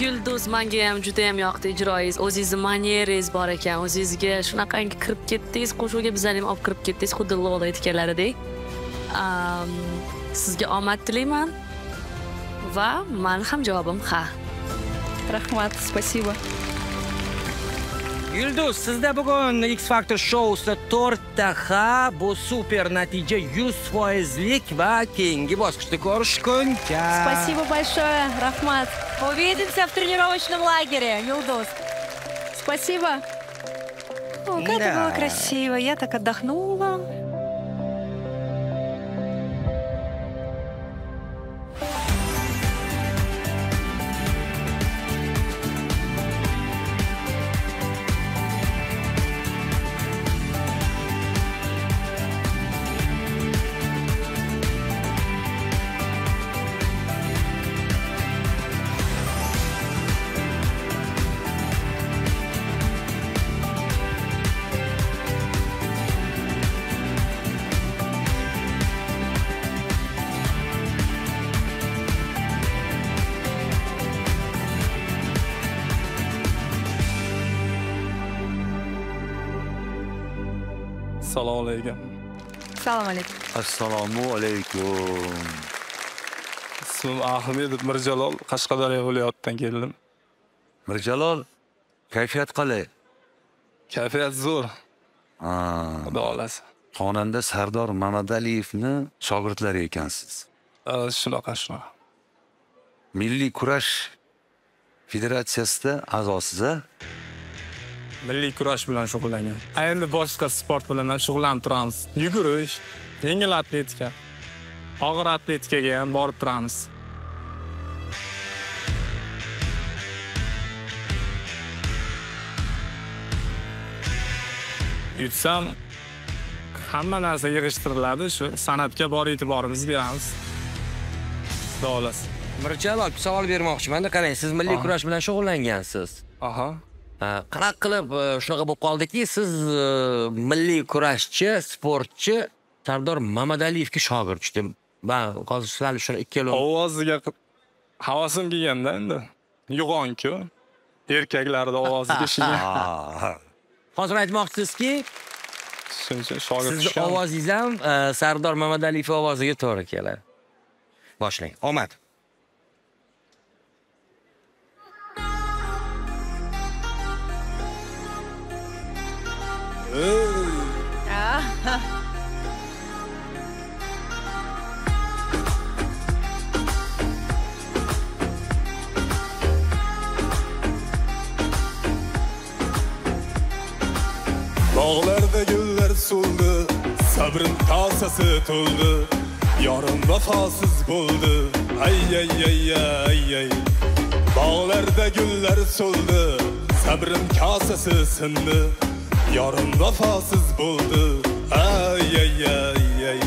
Yulduz menga ham juda ham yoqdi ijroyingiz. O'zingizni manerangiz bor ekan. O'zingizga shunaqangi kirib ketdingiz, qo'shuvga bizlarni ham olib kirib ketdingiz, xuddi Lola aytganlaridek. Sizga omad tilayman va men ham javobim ha. Rahmat, спасибо. Yulduz, sizda bugun X Factor showsida 4 ta ha, bu super natija 100%lik va keyingi bosqichda ko'rishguncha. Спасибо большое, Рахмат. Увидимся в тренировочном лагере, Юлдус. Спасибо. О, как это Да. было красиво. Я так отдохнула. Assalomu alaykum. Assalomu alaykum. Ismim Ahmedov Mirjalol, Qashqadaryo viloyatidan keldim. Mirjalol, kayfiyat qalay? Kayfiyat zo'r, xudo xolasa. xonanda Sardor Mamadaliyevni shogirdlari ekansiz. Shunaqa, shunaqa. Milliy kurash federatsiyasida a'zosiz a? Milliy kurash bilan shug'ullangan. Endi boshqa sport bilan ham shug'ullanib turamiz. Yugurish, yengil atletika, og'ir atletikaga ham borib turamiz. Yutsam hamma narsa yig'ishtiriladi, shu san'atga bor e'tiborimizni beramiz. Xudo xolasa. Mirjalol, savol bermoqchiman-da, qarang, siz milliy kurash bilan shug'ullangansiz. Aha. Qanaqa qilib shunaqa bo'lib qoldiki, siz milliy kurashchi, sportchi Sardor Mamadaliyevga shogird tushdim. Man hozir sizlarni shuni ikkala Ovoziga havasim kelganda endi. Yo'g'on-ku. Erkaklarni ovoziga. Hozir aytmoqchisizki, sizni ovozingiz ham Sardor Mamadaliyev ovoziga to'g'ri keladi. Boshlang. Omad. Dağlarda güller suldu, sabrın tasası tuldu. Yarın vefasız buldu, ay ay ay ay ay. Dağlarda güller suldu, sabrın kasası sındı. Yarın vefasız buldu. Ay ay ay ay.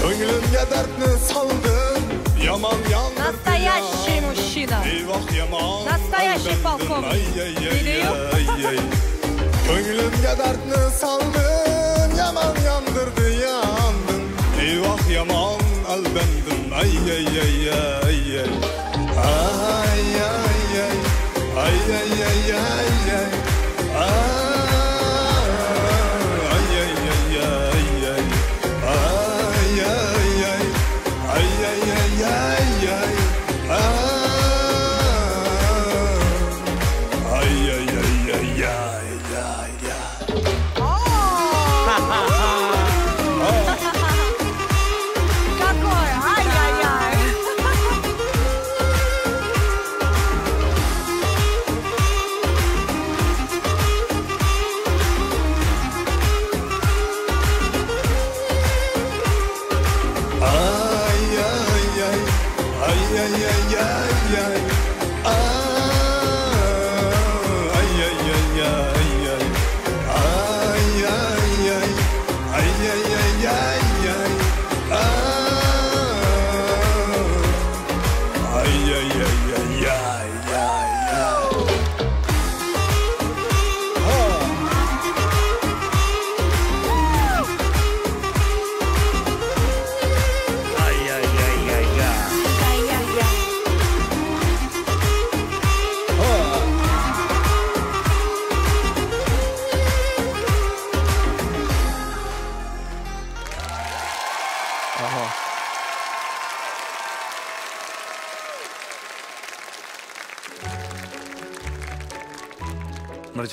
Köngülümge dertini saldım Yaman yandır Настоящий мужчина Eyvah yaman Настоящий полковник Ay ay ay ay ay. Köngülümge dertini saldım Yaman yandırdı yandım. Eyvah yaman albendim Ay ay ay ay ay. Ay ay ay. Ay ay ay ay ay.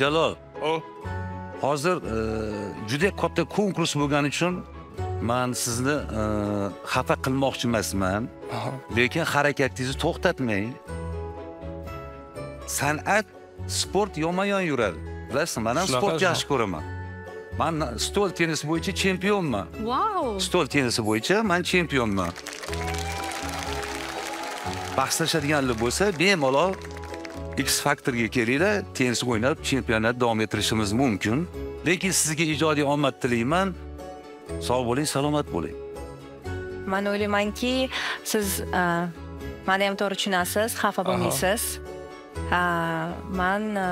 Mirjalol hozir e, juda katta konkurs bo'lgani uchun man sizni e, xafa qilmoqchi emasman lekin harakatingizni to'xtatmang. San'at sport yonma yon yuradi. Bilasizmi man ham Shunaqa, sport shunaqa. yaxshi ko'raman. Man stol tennisi bo'yicha chempionman Wow. stol tennisi bo'yicha man chempionman bahslashadiganlar bo'lsa bemalol x faktorga kelinglar tennis o'ynab chempionat davom ettirishimiz mumkin. Lekin sizga ijodiy omad tilayman. Sog' bo'ling salomat bo'ling. Man o'ylaymanki siz a, mani ham to'g'ri tushunasiz xafa bo'lmaysiz. Man a,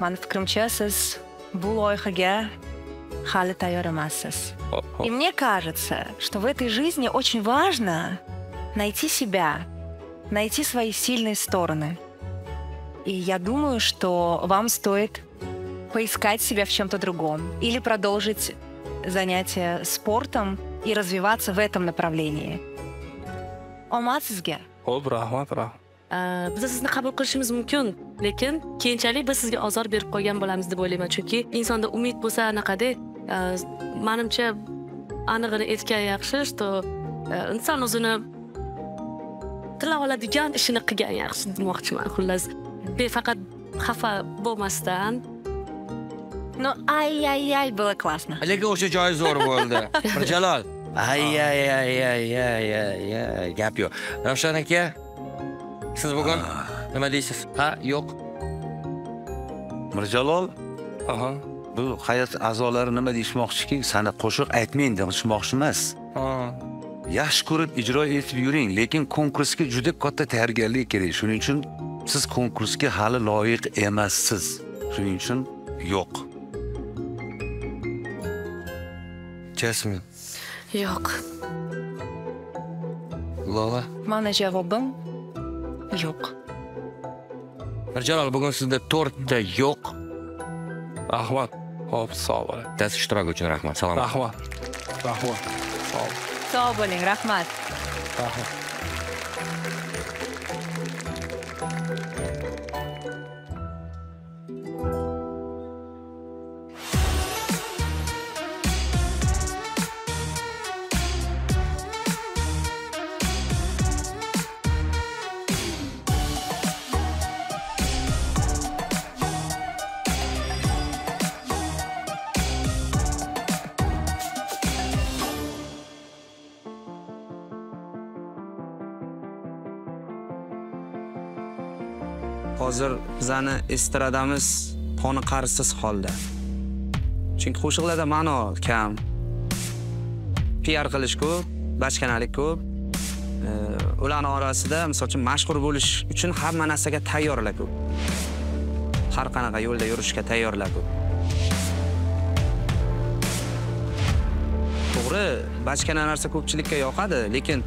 mani fikrimcha siz bu loyihaga hali tayyor emassiz. И мне кажется что в этой жизни очень важно найти себя найти свои сильные стороны и я думаю что вам стоит поискать себя в чем-то другом или продолжить занятия спортом и развиваться в этом направлении omad sizga Xo'p, rahmat, rahmat. Э, biz sizni qabul qilishimiz mumkin lekin keyinchalik biz sizga ozor berib qo'ygan bo'lamiz deb o'ylayman chunki insonda umid bo'lsa anaqada e, manimcha anig'ini aytgan yaxshi что e, inson o'zini tila oladigan ishini qilgan yaxshi demoqchiman xullas befaqat xafa bo'lmasdan ну ай-яй-яй было классно lekin o'sha joyi zo'r bo'ldi mirjalol ay ay ay ay ay ay ay gap yo'q ravshan aka siz bugun nima deysiz ha yo'q mirjalol Aha. bu hayot a'zolari nima deyishmoqchiki? Sani qo'shiq aytmang deyishmoqchi emas. Ha. yaxshi ko'rib ijro etib yuring lekin konkursga juda katta tayyorgarlik kerak shuning uchun siz konkursga hali loyiq emassiz. Shuning uchun yo'q. Jasmin yo'q. Lola. Mani javobim yo'q. Mirjalol bugun sizda to'rtta yo'q. Rahmat. Ho'p sog' bo'ling. Dast ishtiroki uchun rahmat. Salomat rahmat. Rahmat. Sog' sog' bo'ling. Rahmat. Rahmat hozir bizani estradamiz qoniqarsiz holda. Chunki qo'shiqlarda ma'no kam. Piar qilish ko'p bachkanalik ko'p. Ularni orasida misol uchun mashhur bo'lish uchun hamma narsaga tayyorlar ko'p. Har qanaqa yo'lda yurishga tayyorlar ko'p. To'g'ri bachkana narsa ko'pchilikka yoqadi lekin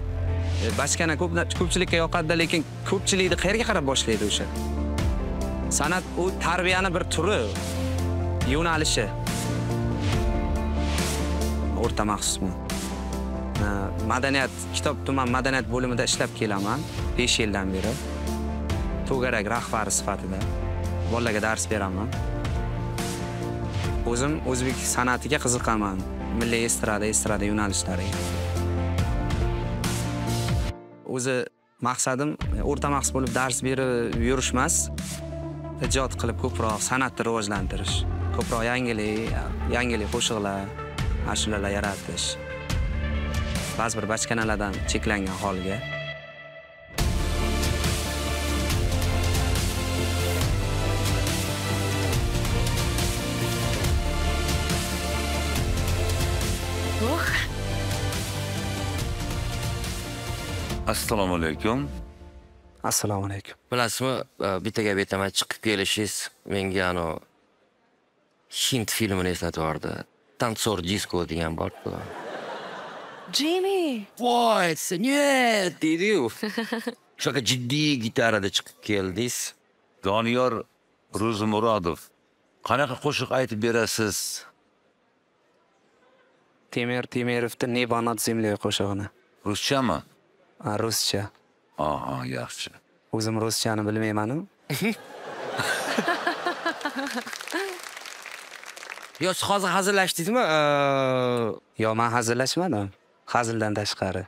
e, bachkana ko'p ko'pchilikka yoqadida lekin ko'pchilikni qayerga qarab boshlaydi o'sha? San'at u tarbiyani bir turi. Yo'nalishi o'rta maxsusmi? Madaniyat kitob tuman madaniyat bo'limida ishlab kelaman besh yildan beri. To'garak rahbari sifatida bolalarga dars beraman. O'zim o'zbek san'atiga qiziqaman milliy estrada estrada yo'nalishlariga o'zi maqsadim o'rta maxsus bo'lib dars berib yurish emas ijod qilib ko'proq san'atni rivojlantirish ko'proq yangilik yangilik qo'shiqlar ashulalar yaratish ba'zi bir bachkanalardan cheklangan holga. Assalomu alaykum. Assalomu alaykum. Bilasizmi e, bitta gap aytaman chiqib kelishingiz menga ano hind filmini eslatib yubordi. Tantsor disko degan borku Jimmy! voy нет deydiyu? Shunaqa jiddiy gitarada chiqib keldingiz. Doniyor ro'zimurodov qanaqa qo'shiq aytib berasiz? Temir temerovni neba над землей qo'shig'ini ruschami Ha, ruscha aha yaxshi o'zim ruschani bilmaymanu yo siz hozir hazillashdingizmi yo man hazillashmadim hazildan tashqari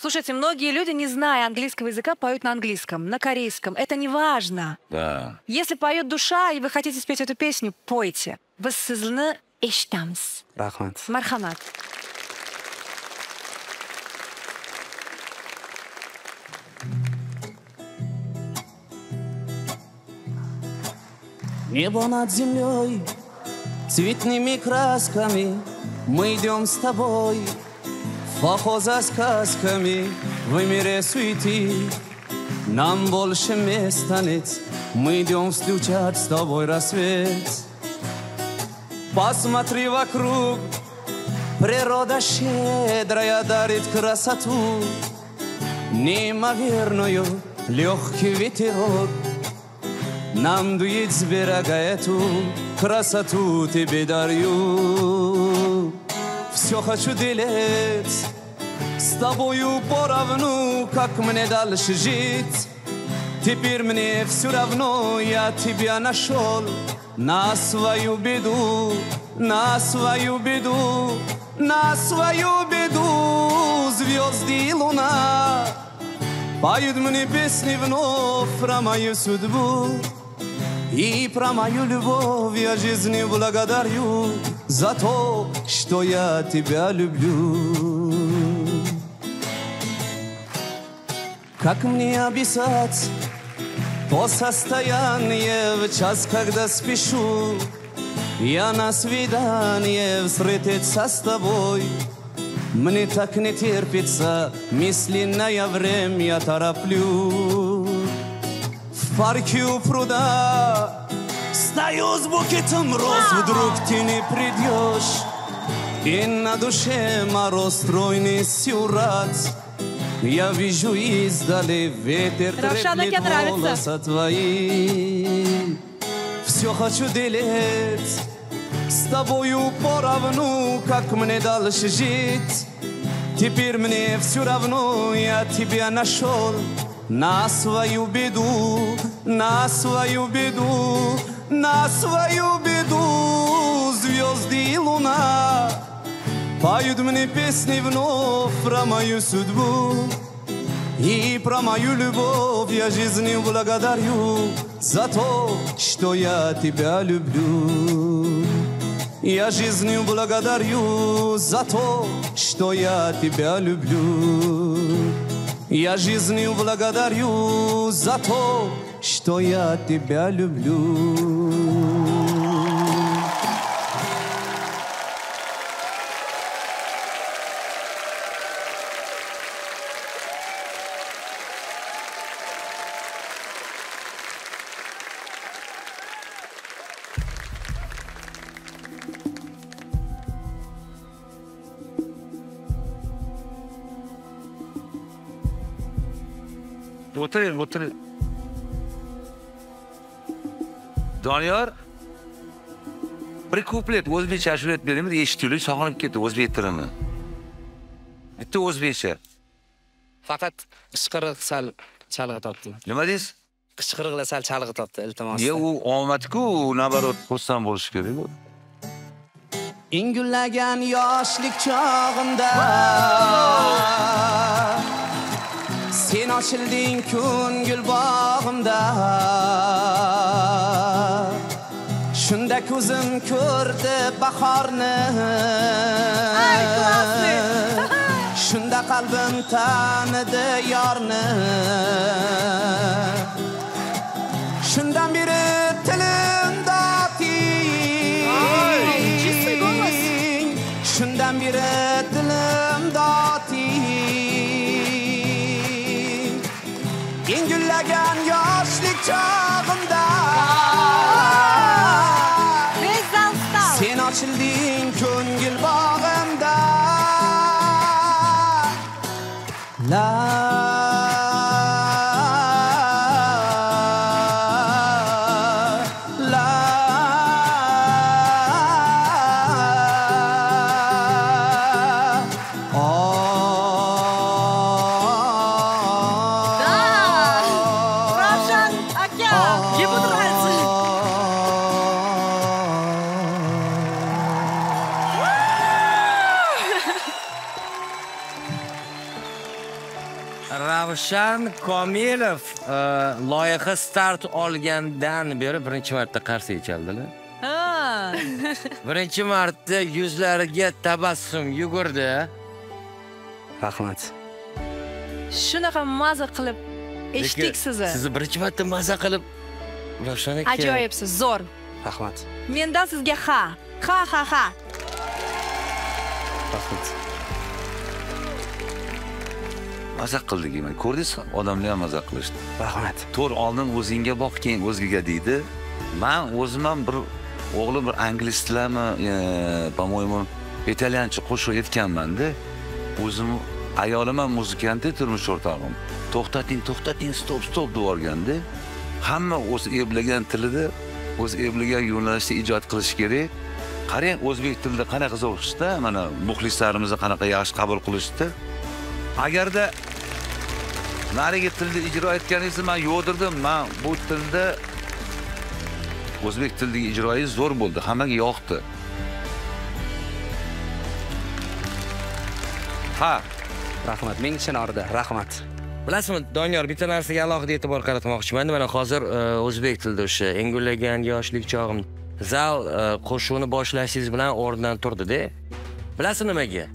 Слушайте, многие люди, не зная английского языка, поют на английском, на корейском. Это не важно. да Если поет душа, и вы хотите спеть эту песню, пойте. Вы сызлны эштамс. rahmat Мархамат. Небо над землей цветными красками Мы идем с тобой. В поход за сказками В мире суеты нам больше места нет. Мы идем встречать с тобой рассвет. Посмотри вокруг Природа щедрая дарит красоту. Неимоверную легкий ветерок Нам дует с берега эту красоту тебе дарю. Все хочу делить с тобою поровну Как мне дальше жить. Теперь мне все равно, я тебя нашел На свою беду, на свою беду На свою беду. Звезды и луна Поют мне песни вновь про мою судьбу И про мою любовь я жизни благодарю За то, что я тебя люблю. Как мне описать то состояние в час, когда спешу? Я на свидание встретиться с тобой. Мне так не терпится, мысленное время я тороплю парке у пруда. Стою с букетом роз, вдруг ты не придешь И на душе мороз стройный сюрат. Я вижу издали ветер Равшана, треплет волоса твои Все хочу делить с тобою поровну, как мне дальше жить. Теперь мне все равно, я тебя нашел на свою беду, на свою беду, на свою беду. Звезды и луна поют мне песни вновь про мою судьбу. И про мою любовь я жизнью благодарю За то, что я тебя люблю Я жизнью благодарю за то, что я тебя люблю Я жизнью благодарю за то, что я тебя люблю. O'tiring o'tiring. Doniyor bir kuplet o'zbekcha ashula aytib beraymi eshituvlik sog'inib ketdi o'zbek tilini bitta o'zbekcha. Faqat qichqiriq sal chalg'ityapti. nima deysiz? Qichqiriqlar sal chalg'ityapti, iltimos. ye u omadku наоборот xursand bo'lish kerak Ingullagan yoshlik chog'imda Sen ochilding ko'ngil bog'imda Shunda ko'zim ko'rdi bahorni Shunda qalbim tanidi yorni Shundan beri ravshan komilov e, loyiha start olgandan beri birinchi marta qarsak chaldilar Ha. birinchi marta yuzlariga tabassum yugurdi rahmat Shunaqa maza qilib eshitdik sizni. sizni birinchi marta maza qilib ravshan aka Ajoyibsiz, zo'r. rahmat Mendan sizga ha. Ha ha ha. rahmat maza qildik man ko'rdingiz odamlar ham maza qilishdi. Rahmat. To'g'ri oldin o'zingga boq keyin o'zgaga deydi. Man o'zim ham bir o'g'lim bir angliz tilami по моему italyancha qo'shiq aytganmanda o'zim ayolim ham muzikantda turmush o'rtog'im. To'xtating to'xtating stop stop deb yuborganda hamma o'zi eplagan tilida o'zi eplagan yo'nalishda ijod qilish kerak. Qarang o'zbek tilida qanaqa zo'rqishda mana muxlislarimizni qanaqa yaxshi qabul qilishdi agarda narigi tilda ijro etganingizni man yo'dirdim man bu tilda o'zbek tilidagi ijroingiz zo'r bo'ldi hammaga yoqdi. Ha. Rahmat ming chinorida rahmat. Bilasizmi doniyor bitta narsaga alohida e'tibor qaratmoqchiman mana hozir e, o'zbek tilida o'sha engullagan yoshlik chog'im zal e, qo'shiqni boshlashingiz bilan o'rnidan turdida bilasiz nimaga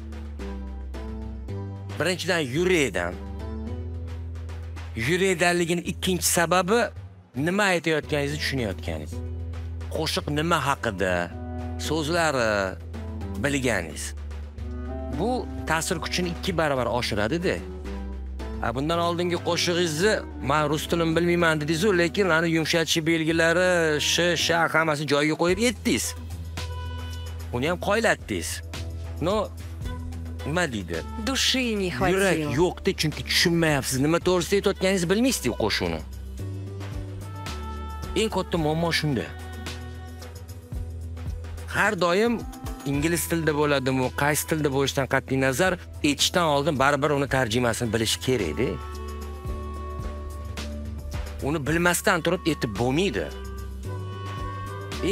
birinchidan yurakdan yurakdanligini ikkinchi sababi nima aytayotganingizni tushunayotganingiz qo'shiq nima haqida so'zlari bilganingiz bu ta'sir kuchini ikki barobar oshiradida a bundan oldingi qo'shig'ingizni man rus tilini bilmayman dedingiz-ku, lekin ani yumshatish belgilari, sh, sh hammasini joyiga qo'yib aytdingiz. Uni ham qoylatdingiz. No nima deydi? Души не Yurak хватило. yo'qda, chunki tushunmayapsiz. Nima to'g'risida aytayotganingizni bilmaysiz qo'shuvni. Eng katta muammo shunda. Har doim ingliz tilida bo'ladimi, qaysi tilda bo'lishidan qat'iy nazar, aytishdan oldin baribir uni tarjimasini bilish kerak-da. Uni bilmasdan turib aytib bo'lmaydi.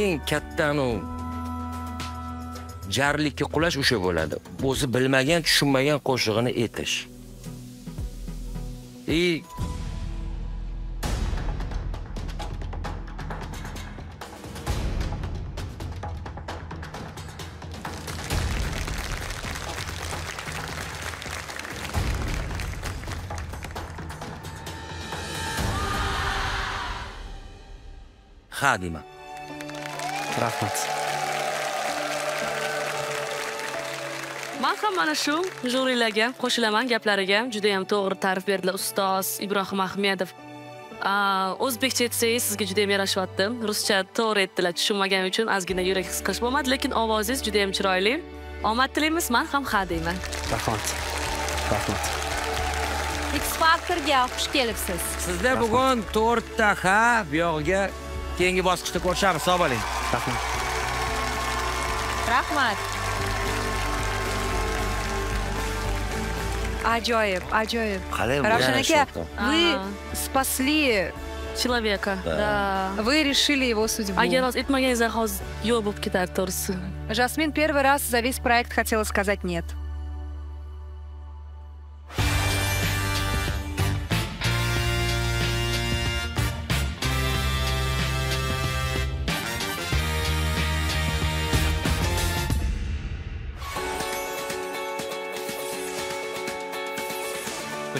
Eng katta anu jarlikka qulash o'sha bo'ladi. O'zi bilmagan tushunmagan qo'shig'ini etish. И ha deyman rahmat. Mana shu jyurilarga qo'shilaman gaplariga. Juda yam to'g'ri ta'rif berdilar ustoz ibrohim ahmedov. O'zbekcha aytsangiz sizga juda yam yarashyapti ruscha to'g'ri aytdilar tushunmaganim uchun ozgina yurak siqish bo'lmadi lekin ovozingiz juda yam chiroyli. Omad tilaymiz man ham ha deyman. Rahmat rahmat. X Factorga xush kelibsiz. sizda bugun to'rtta ha buyog'iga keyingi bosqichda ko'rishamiz sog' bo'ling. Rahmat. Rahmat. Ajoyib, ajoyib. Ravshan aka, вы спасли человека да Вы решили его судьбу. aytmaganingizda hozir yo'q bo'lib ketardi to'g'risi Жасмин первый раз за весь проект хотела сказать нет.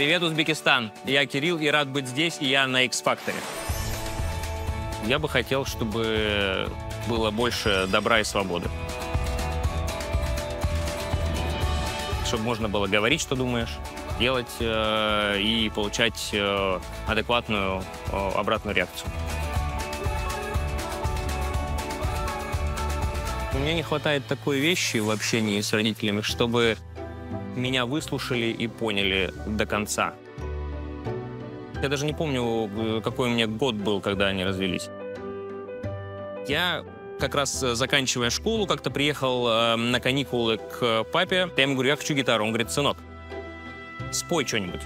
Привет, Узбекистан! Я Кирилл и рад быть здесь, и я на X-Factor. Я бы хотел, чтобы было больше добра и свободы. Чтобы можно было говорить, что думаешь, делать э, и получать э, адекватную э, обратную реакцию. Мне не хватает такой вещи в общении с родителями, чтобы меня выслушали и поняли до конца. Я даже не помню, э, какой у меня год был, когда они развелись. Я как раз э, заканчивая школу, как-то приехал э, на каникулы к папе. Я ему говорю, я хочу гитару. Он говорит, сынок, спой что-нибудь.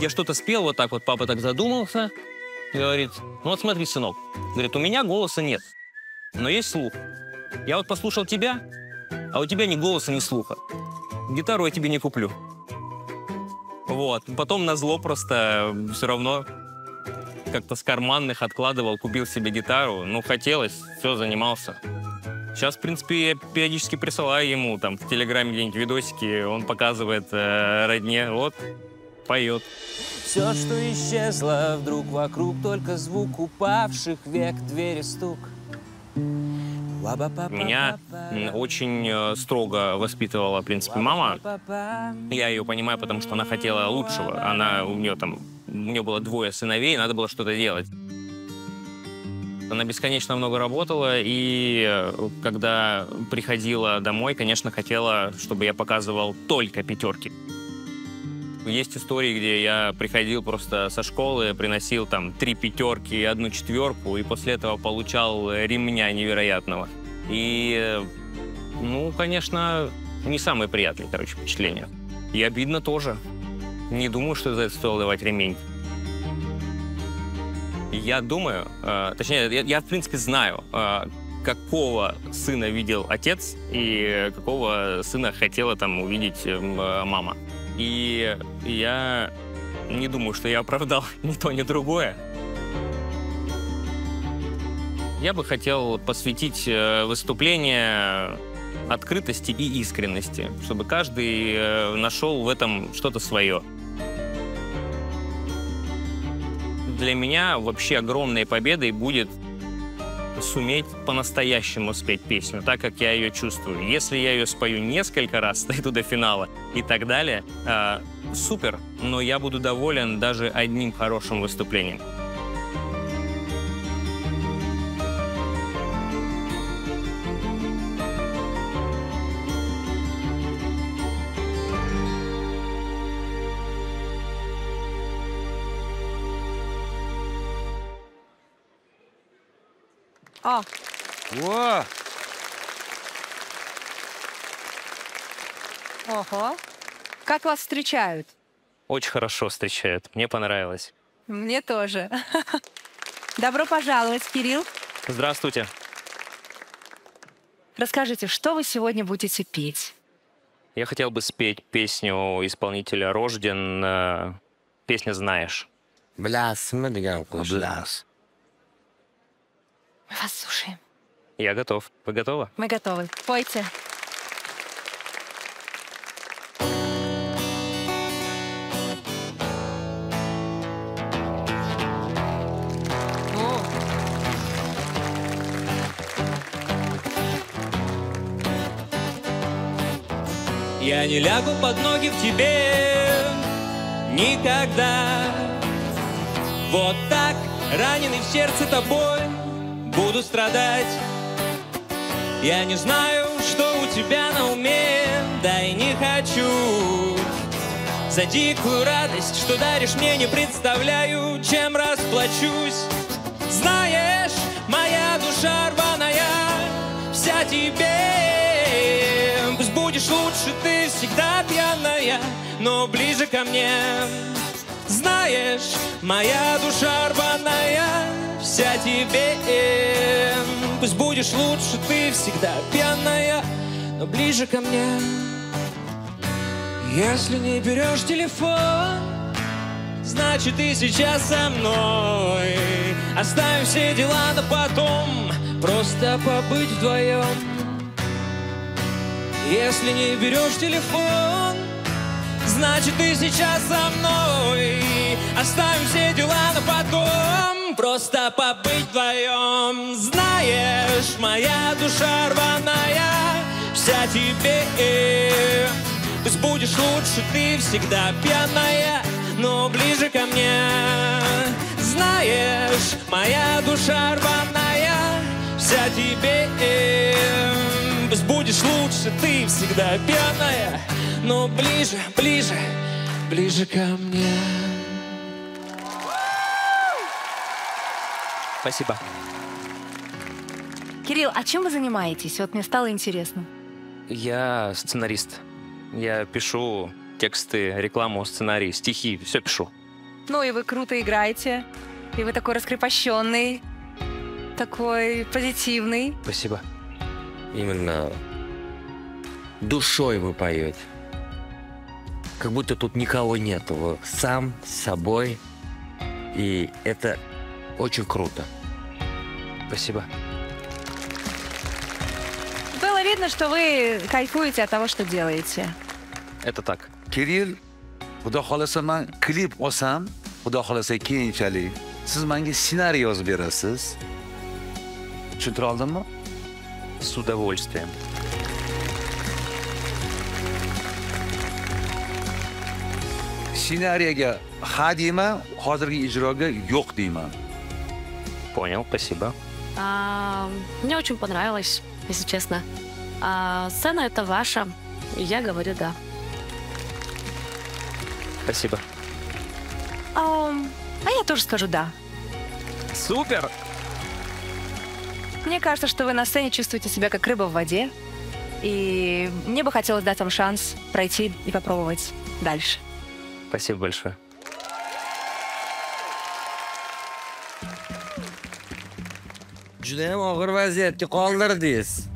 Я что-то спел вот так вот, папа так задумался, говорит, ну вот смотри, сынок, говорит, у меня голоса нет, но есть слух. Я вот послушал тебя, а у тебя ни голоса, ни слуха. Гитару я тебе не куплю. Вот. Потом на зло просто все равно как-то с карманных откладывал, купил себе гитару. Ну, хотелось, все, занимался. Сейчас, в принципе, я периодически присылаю ему там в Телеграме где-нибудь видосики, он показывает э, родне, вот, поет. Все, что исчезло вдруг вокруг, только звук упавших век, двери стук. Меня очень э, строго воспитывала, в принципе, мама. Я ее понимаю, потому что она хотела лучшего. Она, у нее там, у нее было двое сыновей, надо было что-то делать. Она бесконечно много работала, и э, когда приходила домой, конечно, хотела, чтобы я показывал только пятерки. Есть истории, где я приходил просто со школы, приносил там три пятерки и одну четверку, и после этого получал ремня невероятного. И, ну, конечно, не самые приятные, короче, впечатления. И обидно тоже. Не думаю, что за это стоило давать ремень. Я думаю, э, точнее, я, я, в принципе знаю, э, какого сына видел отец и какого сына хотела там увидеть э, м, э, мама. И я не думаю, что я оправдал ни то, ни другое. Я бы хотел посвятить э, выступление открытости и искренности, чтобы каждый э, нашел в этом что-то свое. Для меня вообще огромной победой будет суметь по-настоящему спеть песню, так как я ее чувствую. Если я ее спою несколько раз, дойду до финала и так далее, э, супер, но я буду доволен даже одним хорошим выступлением. О, О, ого. Как вас встречают? Очень хорошо встречают, мне понравилось. Мне тоже. Добро пожаловать, Кирилл. Здравствуйте. Расскажите, что вы сегодня будете петь? Я хотел бы спеть песню исполнителя Рожден, э, песня «Знаешь». bilasizmi degan bilamiz мы вас слушаем. Я готов. Вы готовы? Мы готовы. Пойте. Я не лягу под ноги в тебе никогда. Вот так, раненый в сердце тобой, буду страдать. Я не знаю, что у тебя на уме, да и не хочу. За дикую радость, что даришь мне, не представляю, чем расплачусь. Знаешь, моя душа рваная, вся тебе. Будешь лучше, ты всегда пьяная, но ближе ко мне. Знаешь, моя душа рваная, вся тебе. Пусть будешь лучше, ты всегда пьяная, но ближе ко мне. Если не берешь телефон, значит ты сейчас со мной. Оставим все дела на потом, просто побыть вдвоем. Если не берешь телефон, значит ты сейчас со мной. Оставим все дела на потом, просто побыть вдвоем. Знаешь, моя душа рваная, вся тебе. Пусть будешь лучше, ты всегда пьяная, но ближе ко мне. Знаешь, моя душа рваная, вся тебе. Будешь лучше, ты всегда пьяная, но ближе, ближе, ближе ко мне. Спасибо. Кирилл, а чем вы занимаетесь? Вот мне стало интересно. Я сценарист. Я пишу тексты, рекламу, сценарий, стихи, все пишу. Ну и вы круто играете. И вы такой раскрепощенный, такой позитивный. Спасибо. Именно душой вы поете. Как будто тут никого нету. Вы сам с собой. И это очень круто. Спасибо. Было видно, что вы кайфуете от того, что делаете. Это так. Kirill, xudo xohlasa man klip olsam, xudo xohlasa keyinchalik siz menga ssenariy yozib berasiz. Tushuntira oldimmi? С удовольствием. Ssenariyga ha deyman, hozirgi ijroga yo'q deyman. Понял, спасибо. А, мне очень понравилось, если честно. А, сцена это ваша, и я говорю да. Спасибо. Ам, а я тоже скажу «да». Супер! Мне кажется, что вы на сцене чувствуете себя как рыба в воде. И мне бы хотелось дать вам шанс пройти и попробовать дальше. Спасибо большое. Judayam og'ir vaziyatga qoldirdingiz.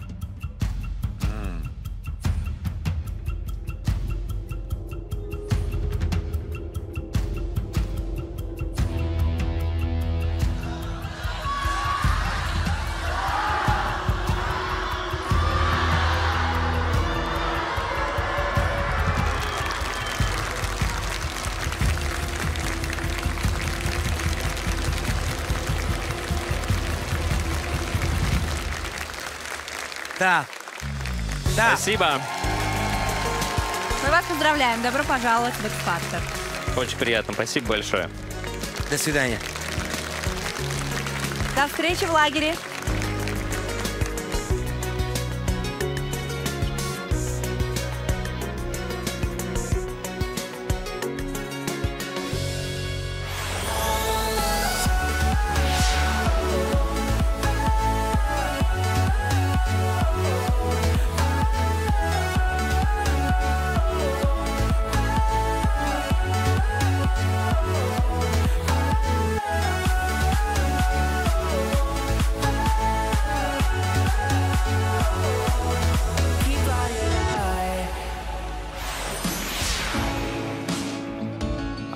Спасибо. Мы вас поздравляем. Добро пожаловать в X-Factor. Очень приятно. Спасибо большое. До свидания. До встречи в лагере.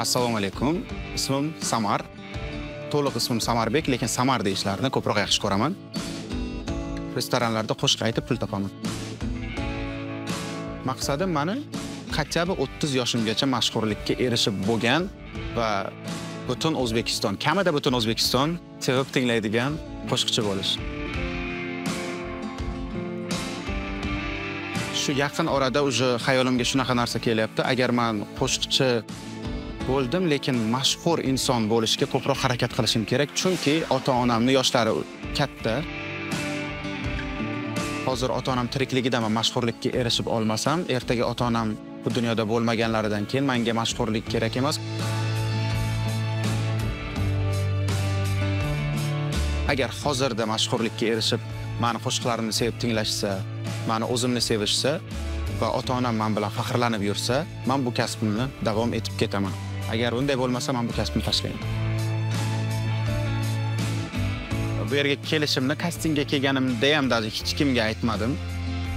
Assalomu alaykum. Ismim samar. To'liq ismim samarbek lekin samar deyishlarini ko'proq yaxshi ko'raman. Restoranlarda qo'shiq aytib pul topaman. Maqsadim mani хотя бы 30 yoshimgacha mashhurlikka erishib bo'lgan va butun o'zbekiston kamida butun o'zbekiston sevib tinglaydigan shu yaqin orada уже xayolimga shunaqa narsa kelyapti. Agar man qo'shiqchi bo'ldim lekin mashhur inson bo'lishga ko'proq harakat qilishim kerak chunki ota onamni yoshlari katta. Hozir ota onam tirikligida man mashhurlikka erishib olmasam ertaga ota onam bu dunyoda bo'lmaganlaridan keyin menga mashhurlik kerak emas. Agar hozirda mashhurlikka erishib mani qo'shiqlarimni sevib tinglashsa mani o'zimni sevishsa va ota onam man bilan faxrlanib yursa man bu kasbimni davom etib ketaman. Agar unday bo'lmasa man bu kasbni tashlayman bu yerga kelishimni kastingga kelganimda ham даже hech kimga aytmadim.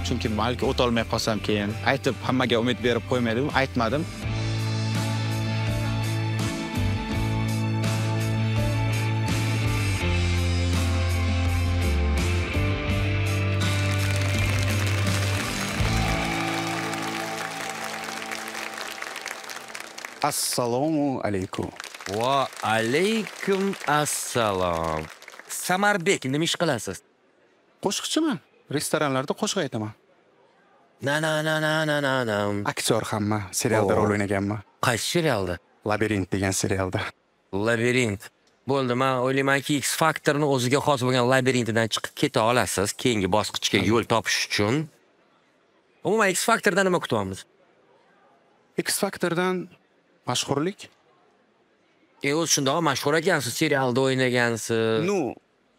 Chunki balki o'tolmay qolsam keyin aytib hammaga umid berib qo'ymaydim aytmadim. Assalomu alaykum va alaykum assalom samarbek nima ish qilasiz qo'shiqchiman restoranlarda qo'shiq aytaman na na na na na na na aktyor hamman serialda rol o'ynaganman qaysi serialda labirint degan serialda labirint bo'ldi man o'ylaymanki x faktorni o'ziga xos bo'lgan labirintidan chiqib keta olasiz keyingi bosqichga yo'l topish uchun. Umuman x faktordan nima kutyapmiz x faktordan mashhurlik? E o'zi shundoq mashhur ekansiz serialda o'ynagansiz. Ну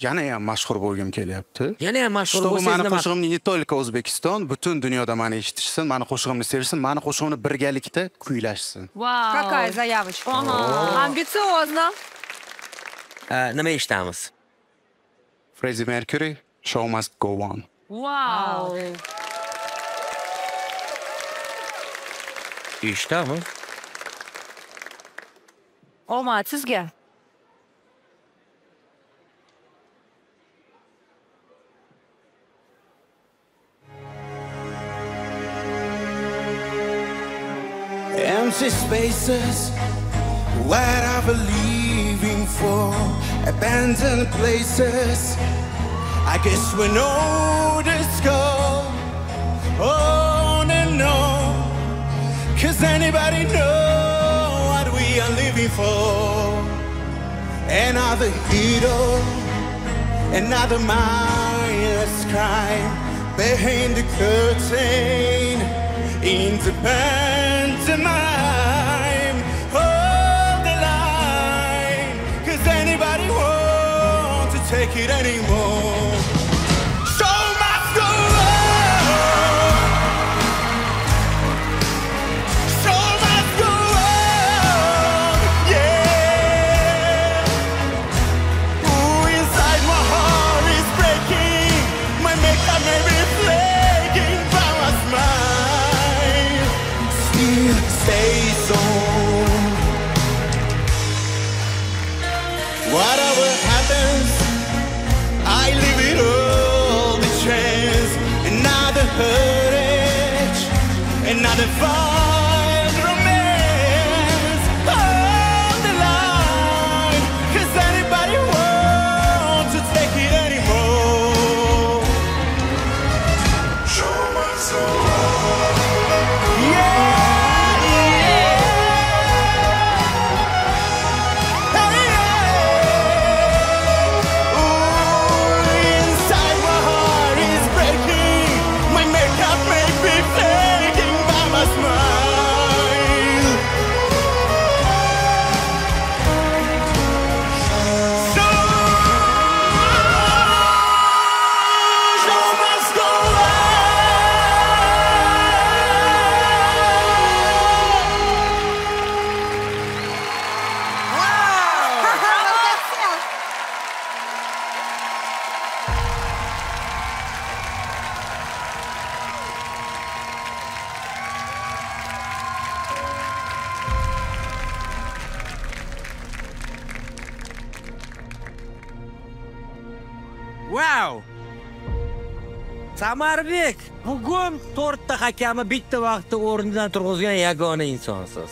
yana ham mashhur bo'lgim kelyapti. Yana ham mashhur bo'lsangiz mani qo'shig'imni не только o'zbekiston butun dunyoda mani eshitishsin mani qo'shig'imni sevishsin mani qo'shig'imni birgalikda kuylashsin. Вау. Какая заявочка. Амбициозно. Nima eshitamiz? Freddie Mercury show must go on. Vau. eshitamiz Omad sizga. Empty spaces where I believing for abandoned places. I guess we know this go on and on. Cause anybody know Another hero, another mindless crime behind the curtain in the pantomime. Hold the line, cause anybody want to take it anymore. try to fall Samarbek, bugun to'rtta hakamni bitta vaqtda o'rnidan turg'izgan yagona insonsiz.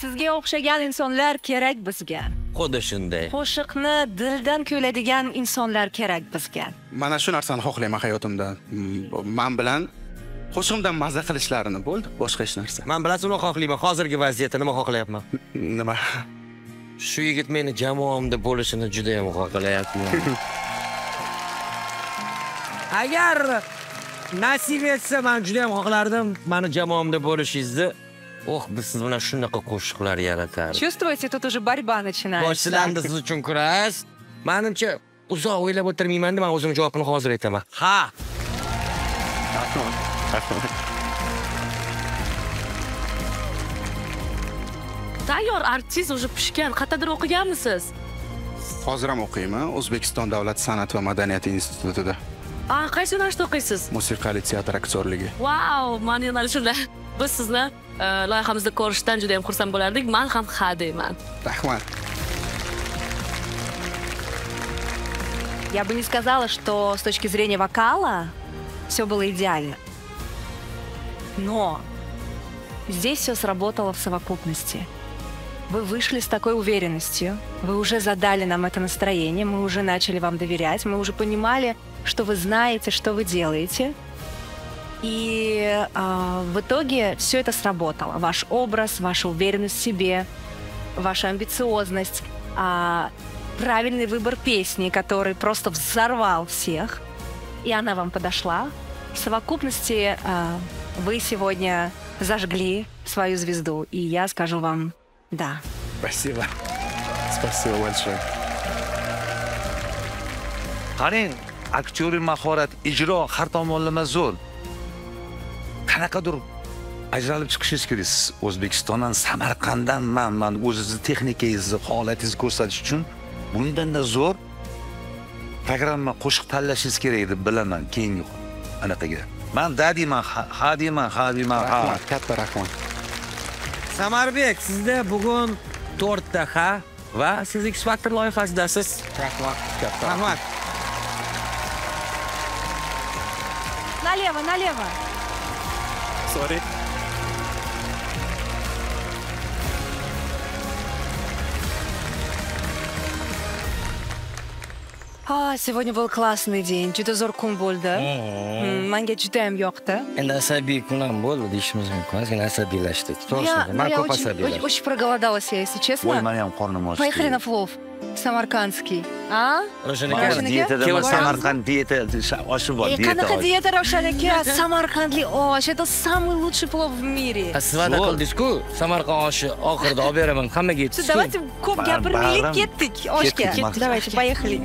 Sizga o'xshagan insonlar kerak bizga. xuddi shunday. Qo'shiqni dildan kuylaydigan insonlar kerak bizga. Mana shu narsani xohlayman hayotimda. Man bilan qo'shig'imdan maza qilishlarini bo'ldi boshqa hech narsa. Man bilasizmi xohlayman? Hozirgi vaziyatda nima xohlayapman? Nima? Shu yigit meni jamoamda bo'lishini juda yam xohlayapman agar nasib etsa man juda yam xohlardim. Mani jamoamda bo'lishingizni oh biz siz bilan shunaqa qo'shiqlar yaratardik чувствуете тут уже борьба начинается. Boshlandi siz uchun kurash manimcha uzoq o'ylab o'tirmaymanda man o'zim javobini hozir aytaman. Ha! Tayyor artist уже pishgan. Qayerdadir o'qiganmisiz? Hozir ham o'qiyman. O'zbekiston davlat san'at va madaniyat institutida a qaysi yo'nalishda o'qiysiz musiqali teatr aktyorligi vau mani yo'nalishimda biz sizni loyihamizda ko'rishdan juda yam xursand bo'lardik man ham ha deyman rahmat Я бы не сказала, что с точки зрения вокала все было идеально. Но здесь все сработало в совокупности. Вы вышли с такой уверенностью, вы уже задали нам это настроение, мы уже начали вам доверять, мы уже понимали, что вы знаете, что вы делаете. И а, в итоге все это сработало. Ваш образ, ваша уверенность в себе, ваша амбициозность, а, правильный выбор песни, который просто взорвал всех, и она вам подошла. В совокупности а, вы сегодня зажгли свою звезду, и я скажу вам да. спасибо спасибо большое qarang aktyorlik mahorat ijro har tomonlama zo'r. Qanaqadir ajralib chiqishingiz kerak siz o'zbekistondan samarqanddan man o'zizni texnikangizni holatingizni ko'rsatish uchun bundanda zo'r programma qo'shiq tanlashingiz kerak deb bilaman keyingi anaqaga. Man da deyman ha deyman ha deyman ha. Rahmat katta rahmat. Samarbek sizda bugun to'rtta ha va siz x factor loyihasidasiz rahmat katta rahmat Налево, налево. sorry А, сегодня был классный день. Juda zo'r kun bo'ldi. Mm, Menga juda ham yoqdi. endi asabiy kun ham bo'ldi deyishimiz mumkin ozgina asabiylashdik Я, to'g'risi ну, man я ko'p очень, asabiylashdim очень- очень проголодалась я, если честно. mani ham qornim ochdi Поехали на плов. Самаркандский. А? Ravshan aka man boramiz. samarqand dieta oshi bor И dieta qanaqa oshi. диета, Равшан aka? Самаркандli osh. Это самый лучший плов в мире. Va'da qildingiz-ku samarqand oshi oxirida olib beraman hammaga Всё, yetishsin Давайте ko'p Bar- gapirmaylik, barram. ketdik oshga. Ketdik, Давайте, поехали.